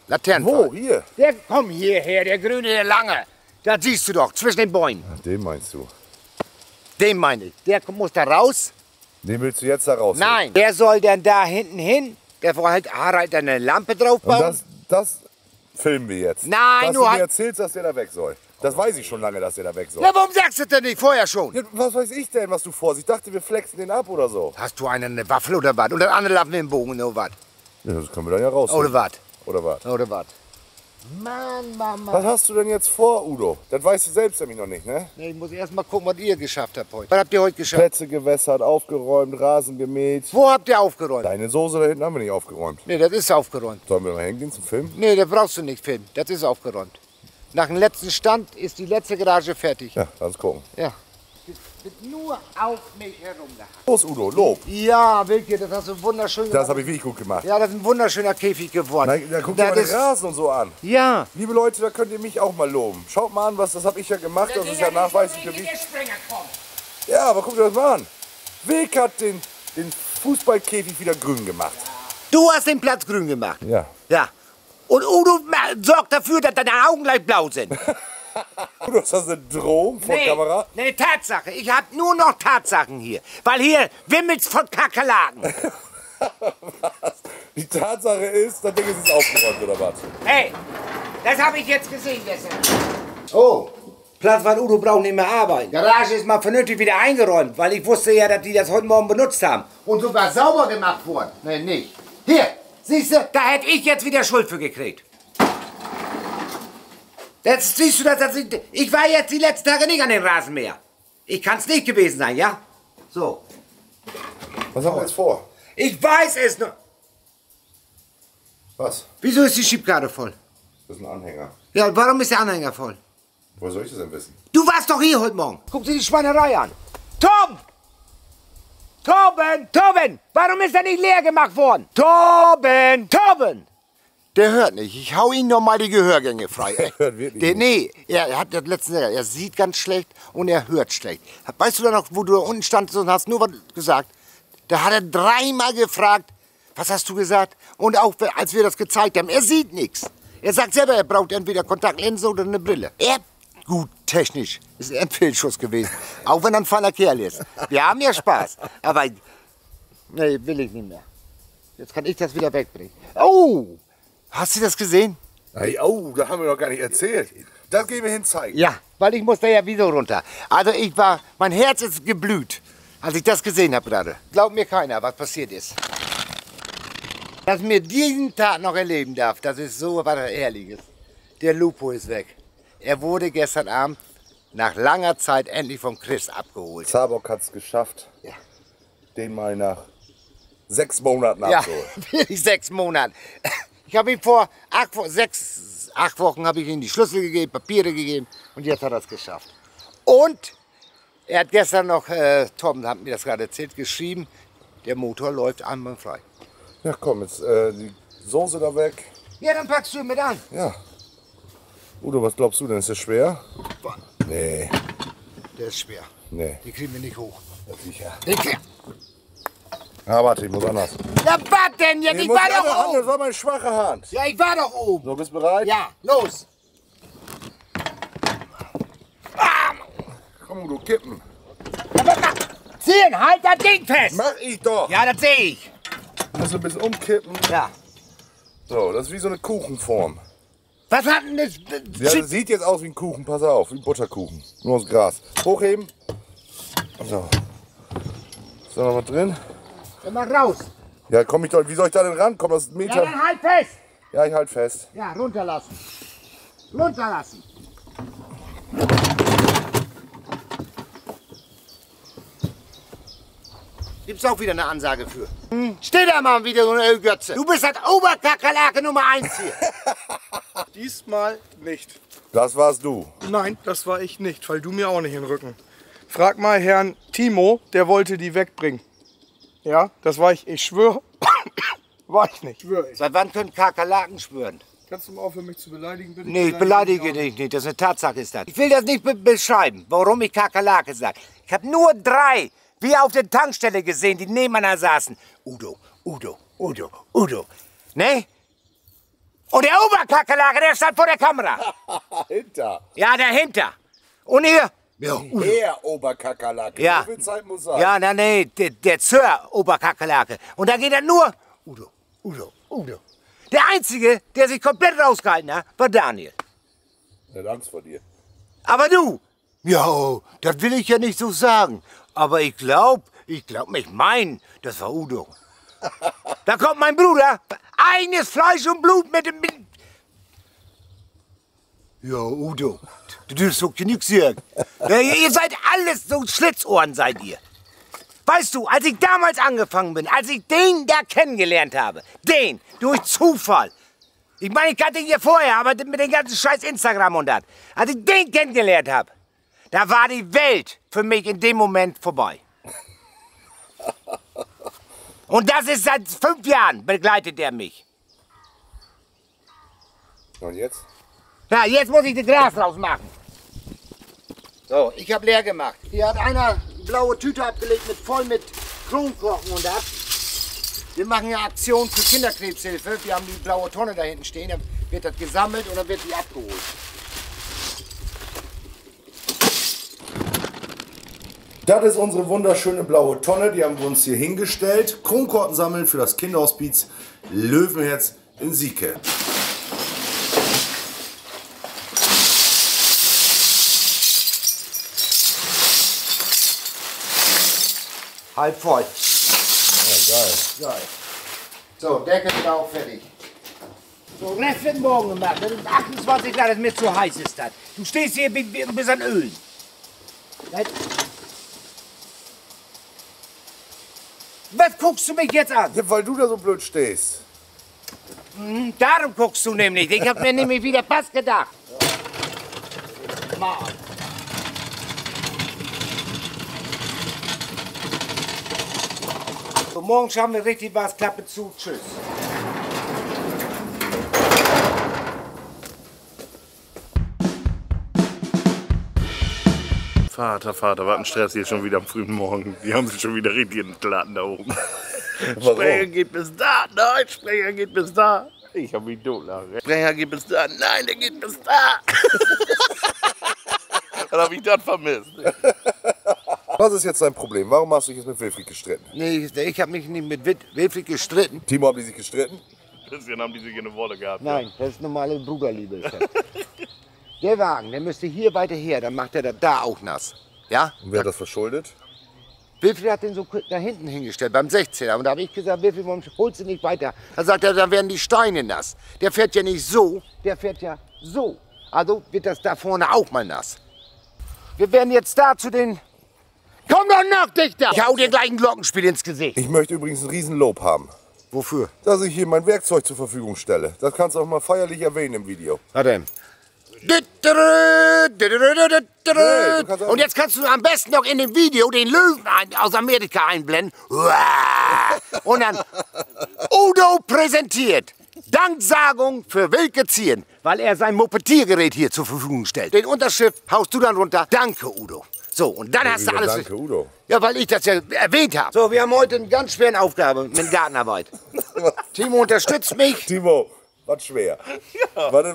Speaker 1: Laternenpfeiler.
Speaker 2: Wo? Hier.
Speaker 1: Der, komm hierher, der grüne, der lange. Da siehst du doch, zwischen den Bäumen.
Speaker 2: Den meinst du.
Speaker 1: Den meine ich. Der muss da raus.
Speaker 2: Den willst du jetzt da raus?
Speaker 1: Nein. Der soll dann da hinten hin. Der soll halt Harald dann eine Lampe
Speaker 2: Und
Speaker 1: draufbauen.
Speaker 2: das, das filmen wir jetzt.
Speaker 1: Nein,
Speaker 2: dass
Speaker 1: nur
Speaker 2: du
Speaker 1: halt-
Speaker 2: mir erzählst, dass der da weg soll. Das weiß ich schon lange, dass der da weg soll.
Speaker 1: Na, warum sagst du das denn nicht vorher schon?
Speaker 2: Ja, was weiß ich denn, was du vorsiehst? Ich dachte, wir flexen den ab oder so.
Speaker 1: Hast du einen eine Waffel oder was? Und das andere laufen wir im Bogen oder was?
Speaker 2: Ja, das können wir dann ja raus.
Speaker 1: Oder was?
Speaker 2: Oder was?
Speaker 1: Oder was? Mann, Mama.
Speaker 2: Was hast du denn jetzt vor, Udo? Das weißt du selbst nämlich noch nicht, ne?
Speaker 1: Nee, ich muss erst mal gucken, was ihr geschafft habt heute. Was habt ihr heute geschafft?
Speaker 2: Plätze gewässert, aufgeräumt, Rasen gemäht.
Speaker 1: Wo habt ihr aufgeräumt?
Speaker 2: Deine Soße da hinten haben wir nicht aufgeräumt.
Speaker 1: Nee, das ist aufgeräumt.
Speaker 2: Sollen wir mal hingehen zum Film?
Speaker 1: Nee, das brauchst du nicht filmen. Das ist aufgeräumt. Nach dem letzten Stand ist die letzte Garage fertig.
Speaker 2: Ja, lass uns gucken.
Speaker 1: Ja. Wird nur auf mich herumgehackt.
Speaker 2: Los, Udo, Lob.
Speaker 1: Ja, Wilke, das hast du wunderschön
Speaker 2: Das
Speaker 1: gemacht.
Speaker 2: habe ich wirklich gut gemacht.
Speaker 1: Ja, das ist ein wunderschöner Käfig geworden.
Speaker 2: Na, da guck dir
Speaker 1: Das
Speaker 2: mal den Rasen und so an.
Speaker 1: Ja.
Speaker 2: Liebe Leute, da könnt ihr mich auch mal loben. Schaut mal an, was das habe ich ja gemacht. Das ist ja nachweislich Gewicht. Ja, aber guck dir das mal an. Wilk hat den, den Fußballkäfig wieder grün gemacht.
Speaker 1: Du hast den Platz grün gemacht.
Speaker 2: Ja.
Speaker 1: Ja. Und Udo sorgt dafür, dass deine Augen gleich blau sind.
Speaker 2: Udo, ist das eine Drohung vor Kamera?
Speaker 1: nee, Tatsache. Ich habe nur noch Tatsachen hier. Weil hier wimmelt's von Kakerlaken.
Speaker 2: Die Tatsache ist, das Ding ist jetzt aufgeräumt, oder was?
Speaker 1: Hey, das habe ich jetzt gesehen gestern. Oh, Platz, weil Udo braucht nicht mehr arbeiten. Garage ist mal vernünftig wieder eingeräumt, weil ich wusste ja, dass die das heute Morgen benutzt haben. Und sogar sauber gemacht worden. Nein, nicht. Hier, siehst du, da hätte ich jetzt wieder Schuld für gekriegt. Jetzt siehst du, dass das, ich war jetzt die letzten Tage nicht an den Rasenmäher. Ich kann es nicht gewesen sein, ja? So,
Speaker 2: Was haben wir jetzt vor?
Speaker 1: ich weiß es noch.
Speaker 2: Was?
Speaker 1: Wieso ist die Schiebkarte voll?
Speaker 2: Das ist ein Anhänger.
Speaker 1: Ja, warum ist der Anhänger voll?
Speaker 2: Woher soll ich das denn wissen?
Speaker 1: Du warst doch hier heute Morgen. Guck dir die Schweinerei an. Tom! Torben! Torben! Warum ist er nicht leer gemacht worden? Torben! Torben! Der hört nicht. Ich hau ihm noch mal die Gehörgänge frei. ey.
Speaker 2: hört wirklich
Speaker 1: Der, nee, er hat das letzte er sieht ganz schlecht und er hört schlecht. Weißt du da noch, wo du da unten standst und hast nur was gesagt? Da hat er dreimal gefragt, was hast du gesagt? Und auch als wir das gezeigt haben, er sieht nichts. Er sagt selber, er braucht entweder Kontaktlinse oder eine Brille. Er, gut, technisch, ist ein Fehlschuss gewesen. auch wenn er ein feiner Kerl ist. Wir haben ja Spaß. Aber, nee, will ich nicht mehr. Jetzt kann ich das wieder wegbringen. Oh, hast du das gesehen?
Speaker 2: Hey, oh, da haben wir noch gar nicht erzählt. Das gehen wir hin zeigen.
Speaker 1: Ja, weil ich musste ja wieder runter. Also ich war, mein Herz ist geblüht, als ich das gesehen habe gerade. Glaubt mir keiner, was passiert ist. Dass mir diesen Tag noch erleben darf, das ist so was Ehrliches. Der Lupo ist weg. Er wurde gestern Abend nach langer Zeit endlich von Chris abgeholt.
Speaker 2: Zabock hat es geschafft,
Speaker 1: Ja.
Speaker 2: den mal nach sechs Monaten
Speaker 1: Ja,
Speaker 2: abzuholen.
Speaker 1: wirklich sechs Monate. Ich habe ihm vor acht, sechs, acht Wochen habe ich ihm die Schlüssel gegeben, Papiere gegeben und jetzt hat er es geschafft. Und er hat gestern noch, äh, Tom hat mir das gerade erzählt, geschrieben, der Motor läuft einwandfrei.
Speaker 2: Ja, komm, jetzt äh, die Soße da weg.
Speaker 1: Ja, dann packst du ihn mit an.
Speaker 2: Ja. Udo, was glaubst du denn? Ist das schwer? Nee,
Speaker 1: Der ist schwer.
Speaker 2: nee.
Speaker 1: Den kriegen wir nicht hoch.
Speaker 2: Sicher.
Speaker 1: Den kriegen
Speaker 2: Ja, warte, ich muss anders.
Speaker 1: Ja, was denn jetzt? Ich
Speaker 2: muss
Speaker 1: war
Speaker 2: die
Speaker 1: doch
Speaker 2: Hand, das
Speaker 1: oben.
Speaker 2: war meine schwache Hand.
Speaker 1: Ja, ich war doch oben.
Speaker 2: So, bist du bereit?
Speaker 1: Ja, los.
Speaker 2: Komm, du kippen.
Speaker 1: Ziehen, halt das Ding fest.
Speaker 2: Mach ich doch.
Speaker 1: Ja, das sehe ich.
Speaker 2: Muss ein bisschen umkippen.
Speaker 1: Ja.
Speaker 2: So, das ist wie so eine Kuchenform.
Speaker 1: Was hat denn das?
Speaker 2: Ja, das sieht jetzt aus wie ein Kuchen, pass auf, wie ein Butterkuchen. Nur aus Gras. Hochheben. So. Ist da noch was drin?
Speaker 1: Dann mach raus.
Speaker 2: Ja, komm ich doch. Wie soll ich da denn rankommen? Das ist ein
Speaker 1: Ja,
Speaker 2: Meter.
Speaker 1: dann halt fest.
Speaker 2: Ja, ich halt fest.
Speaker 1: Ja, runterlassen. Runterlassen. Gibt's auch wieder eine Ansage für. Hm. Steh da mal wieder so eine Ölgötze. Du bist das Oberkakerlake Nummer 1 hier.
Speaker 3: Diesmal nicht.
Speaker 2: Das warst du.
Speaker 3: Nein, das war ich nicht. Fall du mir auch nicht in den Rücken. Frag mal Herrn Timo, der wollte die wegbringen. Ja, das war ich. Ich schwöre, war ich nicht. Schwöre ich.
Speaker 1: Seit wann können Kakerlaken schwören?
Speaker 3: Kannst du mal aufhören, mich zu beleidigen, bitte?
Speaker 1: Nee, ich beleidige dich nicht. Das ist eine Tatsache ist das. Ich will das nicht be beschreiben, warum ich Kakerlake sage. Ich habe nur drei, wie auf der Tankstelle gesehen, die nebeneinander saßen. Udo, Udo, Udo, Udo. Ne? Und der Oberkakerlake, der stand vor der Kamera.
Speaker 2: Hinter.
Speaker 1: Ja, dahinter. Und ihr? Ja.
Speaker 2: Der Oberkakerlake.
Speaker 1: Ja.
Speaker 2: Wie viel Zeit muss sein?
Speaker 1: Ja, na, nee, der, der Sir Oberkakerlake. Und da geht er nur Udo, Udo, Udo. Der Einzige, der sich komplett rausgehalten hat, war Daniel.
Speaker 2: Der hat Angst vor dir.
Speaker 1: Aber du? Ja, das will ich ja nicht so sagen. Aber ich glaub, ich glaub mich mein, das war Udo. Da kommt mein Bruder, eigenes Fleisch und Blut mit dem... Mit ja, Udo, du dürfst so genug sagen. Ja, ihr ihr seid alles so Schlitzohren, seid ihr. Weißt du, als ich damals angefangen bin, als ich den da kennengelernt habe, den, durch Zufall. Ich meine, ich kannte ihn ja vorher, aber mit dem ganzen scheiß Instagram und das. Als ich den kennengelernt habe, da war die Welt für mich in dem Moment vorbei. Und das ist seit fünf Jahren begleitet er mich.
Speaker 2: Und jetzt?
Speaker 1: Ja, jetzt muss ich das Glas rausmachen. So, ich habe leer gemacht. Hier hat einer eine blaue Tüte abgelegt mit voll mit Kronkorken und das. Wir machen ja Aktion für Kinderkrebshilfe. Wir haben die blaue Tonne da hinten stehen. Dann wird das gesammelt und dann wird die abgeholt.
Speaker 2: Das ist unsere wunderschöne blaue Tonne, die haben wir uns hier hingestellt. Kronkorten sammeln für das Kinderhospiz Löwenherz in Sieke.
Speaker 1: Halb voll.
Speaker 2: Ja, geil.
Speaker 1: Geil. So, Deckel ist auch fertig. So, Rest wird morgen gemacht. Das ist 28 Grad, das ist mir zu heiß ist das. Du stehst hier bis an Öl. Das- Was guckst du mich jetzt an?
Speaker 2: Ja, weil du da so blöd stehst.
Speaker 1: Hm, Darum guckst du nämlich. Ich hab mir nämlich wieder Pass gedacht. Mal. So, morgen schauen wir richtig was. Klappe zu. Tschüss.
Speaker 6: Vater, Vater, was ein Stress hier schon wieder am frühen Morgen. Die haben sich schon wieder richtig in den Laden da oben. Sprecher geht bis da, nein, Sprecher geht bis da. Ich hab mich totlachen. Sprecher geht bis da, nein, der geht bis da. Dann hab ich das vermisst.
Speaker 2: Was ist jetzt dein Problem? Warum hast du dich jetzt mit Wilfried gestritten?
Speaker 1: Nee, ich, ich habe mich nicht mit Wit- Wilfried gestritten.
Speaker 2: Timo, haben die sich gestritten?
Speaker 6: Bisschen haben die sich in eine Wolle gehabt.
Speaker 1: Nein, das ist normale Bruderliebe. Der Wagen, der müsste hier weiter her, dann macht er das da auch nass. Ja?
Speaker 2: Und wer hat das verschuldet?
Speaker 1: Wilfried hat den so da hinten hingestellt, beim 16er. Und da habe ich gesagt, Wilfried, warum holst du nicht weiter? Da sagt er, dann werden die Steine nass. Der fährt ja nicht so, der fährt ja so. Also wird das da vorne auch mal nass. Wir werden jetzt da zu den... Komm doch noch dichter! Ich hau dir gleich ein Glockenspiel ins Gesicht.
Speaker 2: Ich möchte übrigens ein Riesenlob haben,
Speaker 1: Wofür?
Speaker 2: dass ich hier mein Werkzeug zur Verfügung stelle. Das kannst du auch mal feierlich erwähnen im Video.
Speaker 1: Was denn? Und jetzt kannst du am besten noch in dem Video den Löwen aus Amerika einblenden. Und dann Udo präsentiert Danksagung für Wilke Zieren, weil er sein Mopediergerät hier zur Verfügung stellt. Den Unterschrift haust du dann runter. Danke, Udo. So, und dann hast du alles.
Speaker 2: Danke, Udo.
Speaker 1: Ja, weil ich das ja erwähnt habe. So, wir haben heute eine ganz schwere Aufgabe mit Gartenarbeit. Timo unterstützt mich.
Speaker 2: Timo, was schwer. Was,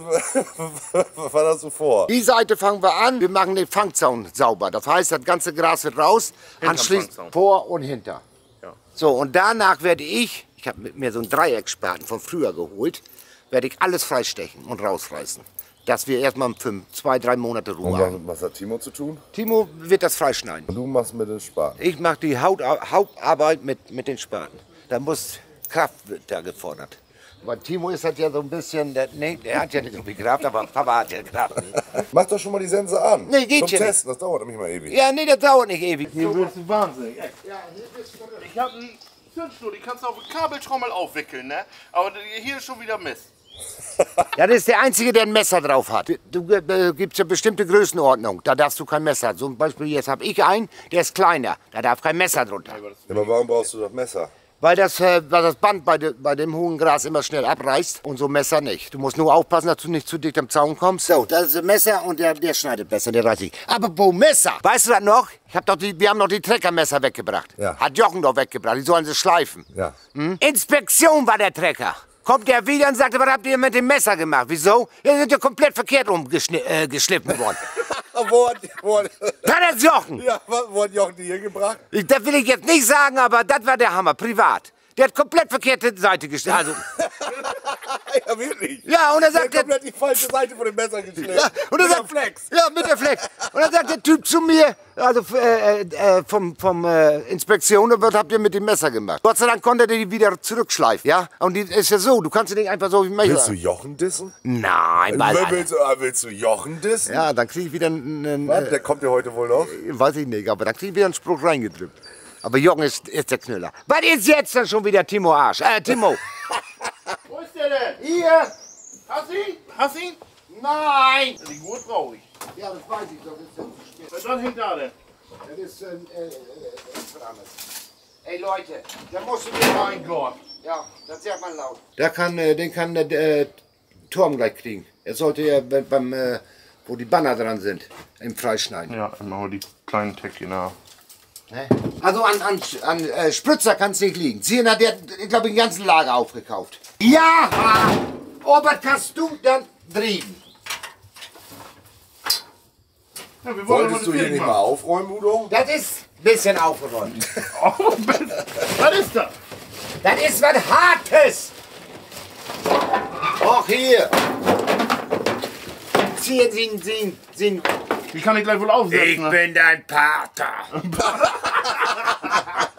Speaker 2: was hast du vor?
Speaker 1: Die Seite fangen wir an. Wir machen den Fangzaun sauber. Das heißt, das ganze Gras wird raus, anschließend
Speaker 6: Fangzaun.
Speaker 1: vor und hinter. So, und danach werde ich, ich habe mir so einen Dreieckspaten von früher geholt, werde ich alles freistechen und rausreißen. Dass wir erstmal für zwei, drei Monate Ruhe
Speaker 2: Und
Speaker 1: haben.
Speaker 2: was, was hat Timo zu tun?
Speaker 1: Timo wird das freischneiden.
Speaker 2: Und du machst mit den Spaten.
Speaker 1: Ich mache die Haut, Hauptarbeit mit, mit den Spaten. Da muss Kraft wird da gefordert. Weil Timo ist halt ja so ein bisschen, der, nee, der hat ja nicht so viel Kraft, aber Papa hat ja Kraft.
Speaker 2: Mach doch schon mal die Sense an.
Speaker 1: Nee, geht
Speaker 2: Zum
Speaker 1: ja nicht.
Speaker 2: Testen, das dauert nämlich mal ewig.
Speaker 1: Ja, nee, das dauert nicht ewig.
Speaker 6: Hier wirst du wahnsinnig. Ich habe einen Zündschnur, die kannst du auf eine Kabeltrommel aufwickeln, ne? Aber hier ist schon wieder Mist.
Speaker 1: Ja, das ist der Einzige, der ein Messer drauf hat. Du äh, gibt's ja bestimmte Größenordnung. Da darfst du kein Messer. Zum Beispiel jetzt habe ich einen, der ist kleiner. Da darf kein Messer drunter.
Speaker 2: Ja, aber warum brauchst du das Messer?
Speaker 1: Weil das, äh, weil das Band bei, de, bei dem hohen Gras immer schnell abreißt und so Messer nicht. Du musst nur aufpassen, dass du nicht zu dicht am Zaun kommst. So, das ist ein Messer und der, der schneidet besser, der reißt nicht. Aber wo Messer? Weißt du das noch? Ich hab doch die, wir haben noch die Treckermesser weggebracht.
Speaker 2: Ja.
Speaker 1: Hat Jochen doch weggebracht. Die sollen sie schleifen.
Speaker 2: Ja.
Speaker 1: Hm? Inspektion war der Trecker. Kommt der wieder und sagt, was habt ihr mit dem Messer gemacht? Wieso? Ja, sind ja komplett verkehrt umgeschnitten äh, worden.
Speaker 2: wo hat, wo hat,
Speaker 1: Das ist Jochen.
Speaker 2: ja, was- wo hat Jochen die hier gebracht?
Speaker 1: Ich- Das will ich jetzt nicht sagen, aber das war der Hammer, privat. Der hat komplett verkehrte Seite gestellt. Also,
Speaker 2: ja, wirklich.
Speaker 1: ja, und er
Speaker 2: Der
Speaker 1: sagt,
Speaker 2: hat
Speaker 1: der,
Speaker 2: komplett die falsche Seite von dem Messer geschnitten.
Speaker 1: Ja, und dann
Speaker 2: Mit
Speaker 1: sagt,
Speaker 2: der Flex.
Speaker 1: Ja, mit der Flex. Und dann sagt der Typ zu mir, also äh, äh, vom, vom äh, Inspektion, was habt ihr mit dem Messer gemacht? Gott sei Dank konnte er die wieder zurückschleifen, ja? Und die ist ja so, du kannst sie nicht einfach so wie mich
Speaker 2: Willst du Jochen dissen?
Speaker 1: Nein, weil...
Speaker 2: willst, du, ah, willst du Jochen dissen?
Speaker 1: Ja, dann krieg ich wieder einen, äh,
Speaker 2: Der kommt ja heute wohl noch.
Speaker 1: weiß ich nicht, aber dann krieg ich wieder einen Spruch reingedrückt. Aber Jochen ist, ist der Knüller. Was ist jetzt dann schon wieder Timo Arsch? Äh, Timo.
Speaker 6: Wo ist der denn?
Speaker 1: Hier.
Speaker 6: Hast du ihn? Hast du ihn?
Speaker 1: Nein.
Speaker 6: Die Gurt brauche ich.
Speaker 1: Ja, das weiß ich doch. Das ist,
Speaker 6: Was dann hängt da denn?
Speaker 1: das ist ein, äh, äh, Ey Leute, da musst du mir
Speaker 6: Mein Gott.
Speaker 1: Ja, das sagt man laut. Der kann, äh, den kann der äh, Turm gleich kriegen. Er sollte ja be- beim, äh, wo die Banner dran sind, im Freischneiden.
Speaker 6: Ja, dann machen wir die kleinen Päckchen nach.
Speaker 1: Ne? Also an, an, an äh, Spritzer kann es nicht liegen. Ziehen hat der, ich glaube, den ganzen Lager aufgekauft. Ja! Oh, was kannst du dann drehen?
Speaker 6: Ja, wir
Speaker 2: Wolltest du hier nicht mal aufräumen, Udo?
Speaker 1: Das ist ein bisschen aufgeräumt.
Speaker 6: Was ist das?
Speaker 1: Das ist was Hartes. Auch hier. Ziehen Sie, Sie, Sie.
Speaker 6: Die kann ich gleich wohl aufsetzen. ne?
Speaker 1: bin dein Pater.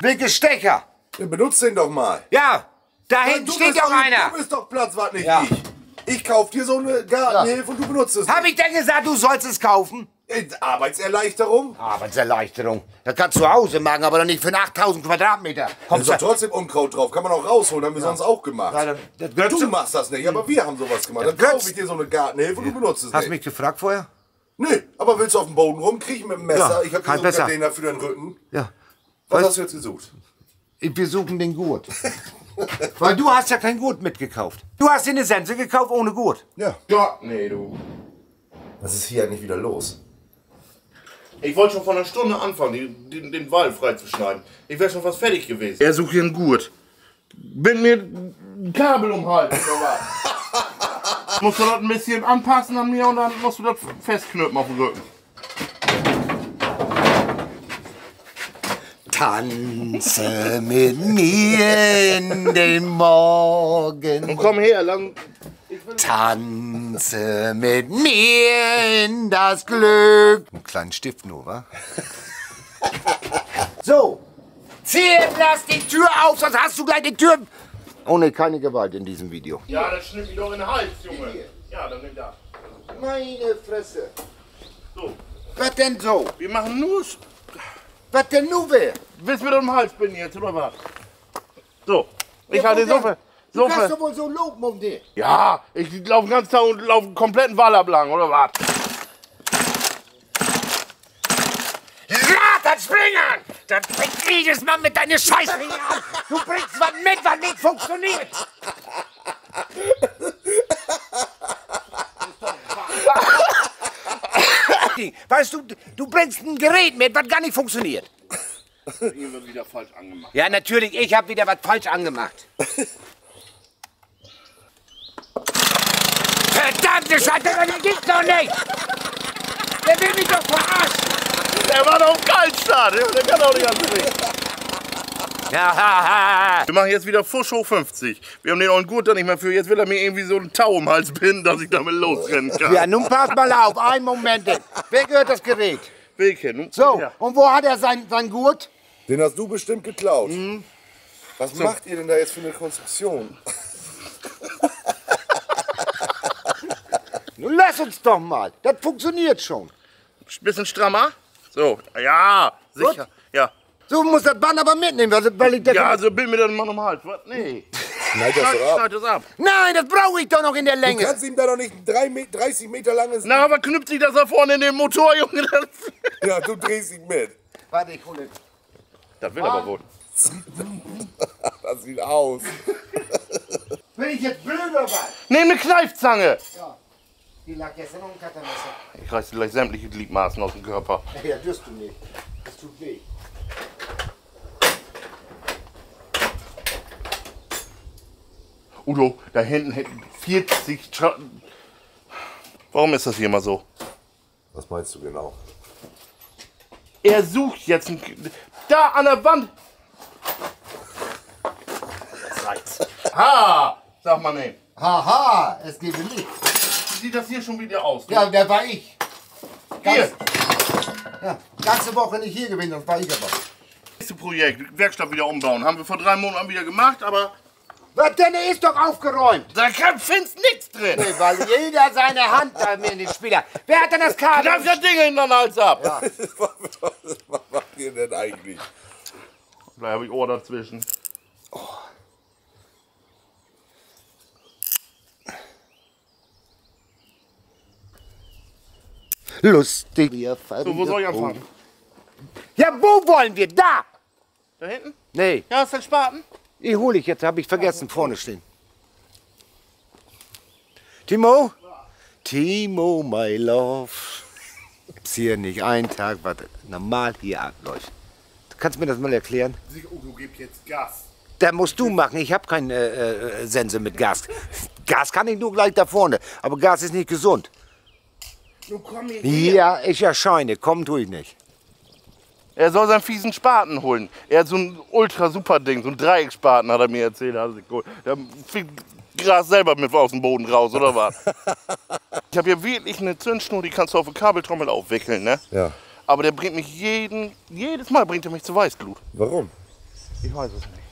Speaker 1: Wilke Stecher.
Speaker 2: Ja, benutzt den doch mal.
Speaker 1: Ja, da hinten
Speaker 2: Du
Speaker 1: steht doch einer.
Speaker 2: Du bist doch Platz, was nicht
Speaker 1: Ja.
Speaker 2: ich. Ich kauf dir so eine Gartenhilfe und du benutzt es
Speaker 1: Hab ich denn gesagt, du sollst es kaufen?
Speaker 2: Arbeitserleichterung?
Speaker 1: Arbeitserleichterung. Das kannst du zu Hause machen, aber doch nicht für 8000 Quadratmeter.
Speaker 2: Da
Speaker 1: Kommst
Speaker 2: ist doch trotzdem Unkraut drauf. Kann man auch rausholen, haben wir sonst auch gemacht.
Speaker 1: Ja, das- das
Speaker 2: du machst das nicht, aber wir haben sowas gemacht. Dann
Speaker 1: gehört-
Speaker 2: kaufe ich dir so eine Gartenhilfe und du benutzt es
Speaker 1: Hast du
Speaker 2: nicht.
Speaker 1: mich gefragt vorher?
Speaker 2: Nee, aber willst du auf dem Boden rumkriechen mit dem Messer?
Speaker 1: Ja,
Speaker 2: ich habe
Speaker 1: kein
Speaker 2: hier so einen
Speaker 1: besser.
Speaker 2: Container für deinen Rücken.
Speaker 1: Ja.
Speaker 2: Was
Speaker 1: Was?
Speaker 2: hast du jetzt gesucht?
Speaker 1: Wir suchen den Gurt. Weil du hast ja kein Gurt mitgekauft. Du hast dir eine Sense gekauft ohne Gurt.
Speaker 2: Ja.
Speaker 6: Gott, nee, du.
Speaker 2: Was ist hier eigentlich wieder los?
Speaker 6: Ich wollte schon vor einer Stunde anfangen, die, den, den Wall freizuschneiden. Ich wäre schon fast fertig gewesen. Er sucht hier einen Gurt. Bin mir ein Kabel um Hals oder was? musst du das ein bisschen anpassen an mir und dann musst du das festknüpfen auf dem Rücken.
Speaker 1: Tanze mit mir in den Morgen.
Speaker 6: Komm her, lang.
Speaker 1: Tanze mit mir in das Glück. Einen kleinen Stift nur, wa? so, zieh, lass die Tür auf, sonst hast du gleich die Tür. Ohne keine Gewalt in diesem Video.
Speaker 6: Ja, das schnitt mich doch in den Hals, Junge. Ja, dann nimm das.
Speaker 1: Meine Fresse.
Speaker 6: So,
Speaker 1: Was denn so?
Speaker 6: wir machen nur.
Speaker 1: Was denn nu wär?
Speaker 6: Willst du mir doch im Hals binden jetzt, oder was? So, ich
Speaker 1: Ja,
Speaker 6: halte so
Speaker 1: denn?
Speaker 6: viel.
Speaker 1: Du
Speaker 6: So
Speaker 1: kannst doch wohl so loben um dich.
Speaker 6: Ja, ich laufe den ganzen Tag und laufe einen kompletten Wall ablang, oder was?
Speaker 1: Later springen! Dann fängt jedes Mal mit deiner Scheiße hier an. Du bringst was mit, was nicht funktioniert. Weißt du, du bringst ein Gerät mit, was gar nicht funktioniert.
Speaker 6: Irgendwas wieder falsch angemacht.
Speaker 1: Ja, natürlich, ich habe wieder was falsch angemacht. Verdammte Scheiße, das gibt's doch nicht! Der will mich doch verarschen!
Speaker 6: Der war doch auf Kaltstart. Der kann auch nicht ganz
Speaker 1: ha.
Speaker 6: Wir machen jetzt wieder Fusch hoch 50. Wir haben den auch Gurt da nicht mehr für. Jetzt will er mir irgendwie so einen Tau um den Hals binden, dass ich damit losrennen kann.
Speaker 1: Ja, nun pass mal auf, einen Moment. Wer gehört das Gerät?
Speaker 6: Wilke, nun,
Speaker 1: So,
Speaker 6: Ja.
Speaker 1: und wo hat er sein, sein Gurt?
Speaker 2: Den hast du bestimmt geklaut.
Speaker 1: Mhm.
Speaker 2: Was macht ihr denn da jetzt für eine Konstruktion?
Speaker 1: Nun lass uns doch mal. Das funktioniert schon.
Speaker 6: Bisschen strammer. So, ja, sicher. Ja.
Speaker 1: So muss das Band aber mitnehmen, weil- weil ich das
Speaker 6: Ja, also bild mir dann mal um den Hals. Was? Nee.
Speaker 2: Schneid das
Speaker 6: Schneid,
Speaker 2: ab.
Speaker 6: schneid das ab.
Speaker 1: Nein, das brauche ich doch noch in der
Speaker 2: Du
Speaker 1: Länge.
Speaker 2: kannst ihm da doch nicht ein drei Me 30 Meter langes...
Speaker 6: Na, aber knüpft sich das da vorne in den Motor, Junge?
Speaker 2: Ja, du drehst ihn mit.
Speaker 1: Warte, ich hole.
Speaker 6: das will aber wohl.
Speaker 2: Das sieht aus.
Speaker 1: Bin ich jetzt blöd oder was?
Speaker 6: Nimm eine Kneifzange.
Speaker 1: Die lag gestern um Kattermesser.
Speaker 6: Ich reiß dir gleich sämtliche Gliedmaßen aus dem Körper.
Speaker 1: Ja, dürst du nicht. Das tut weh.
Speaker 6: Udo, da hinten hätten 40 Tra Warum ist das hier immer so?
Speaker 2: Was meinst du genau?
Speaker 6: Er sucht jetzt ein. Da an der Wand! Das reicht's. Ha! Sag mal nee.
Speaker 1: Haha, es geht nicht.
Speaker 6: Wie sieht das hier schon wieder aus?
Speaker 1: Ja, der war ich.
Speaker 6: Hier,
Speaker 1: Ja, ganze Woche nicht hier gewesen, das war ich aber.
Speaker 6: nächste Projekt, Werkstatt wieder umbauen. Haben wir vor drei Monaten wieder gemacht, aber
Speaker 1: Was denn, der ist doch aufgeräumt.
Speaker 6: da kann findest nichts drin.
Speaker 1: Nee, weil jeder seine Hand da mir in den Spieler. Wer hat denn das Kabel?
Speaker 6: Knapp das Ding hinter den Hals ab.
Speaker 2: Was macht ihr denn eigentlich?
Speaker 6: Da habe ich Ohr dazwischen.
Speaker 1: Lustig.
Speaker 6: So, wo soll ich anfangen?
Speaker 1: Ja, wo wollen wir? Da!
Speaker 6: Da hinten?
Speaker 1: Nee,
Speaker 6: Ja, ist das Spaten?
Speaker 1: die hole ich jetzt, habe ich vergessen, vorne stehen. Timo? Timo, my love. Ist hier nicht ein Tag, was normal hier abläuft. Du kannst mir das mal erklären?
Speaker 6: Udo gibt jetzt Gas.
Speaker 1: Das musst du machen. Ich habe keinen äh, äh, Sense mit Gas. Gas kann ich nur gleich da vorne. Aber Gas ist nicht gesund.
Speaker 6: Nun komm hier.
Speaker 1: Ja, ich erscheine. Kommen tue ich nicht.
Speaker 6: Er soll seinen fiesen Spaten holen. Er hat so ein ultra super Ding, so ein Dreieckspaten, hat er mir erzählt. Hat er sich geholt. Der fliegt Gras selber mit aus dem Boden raus, oder was? ich habe hier wirklich eine Zündschnur, die kannst du auf eine Kabeltrommel aufwickeln, ne?
Speaker 2: Ja.
Speaker 6: Aber der bringt mich jeden, jedes Mal bringt er mich zu Weißglut.
Speaker 2: Warum?
Speaker 6: Ich weiß es nicht.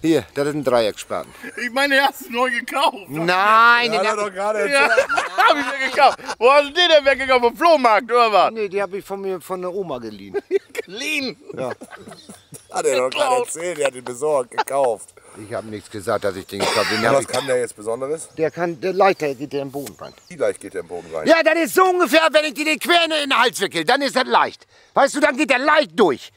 Speaker 1: Hier, das ist ein Dreieckspaten.
Speaker 6: Ich meine, er hast du neu gekauft.
Speaker 1: Nein,
Speaker 2: Hat er
Speaker 1: den
Speaker 2: doch gerade
Speaker 6: Ja, hab ich mir gekauft. Wo hast du den denn weggekauft? Vom Flohmarkt, oder was?
Speaker 1: nee, die habe ich von mir von der Oma geliehen.
Speaker 6: Clean.
Speaker 2: Hat er doch gerade erzählt, er hat ihn besorgt, gekauft.
Speaker 1: Ich habe nichts gesagt, dass ich den gekauft habe. Den
Speaker 2: was kann der jetzt Besonderes?
Speaker 1: der kann, der leichter geht der im Boden rein.
Speaker 2: Wie leicht geht der im Boden rein?
Speaker 1: Ja, das ist so ungefähr, wenn ich dir die Querne in den Hals wickel, dann ist das leicht. Weißt du, dann geht der leicht durch.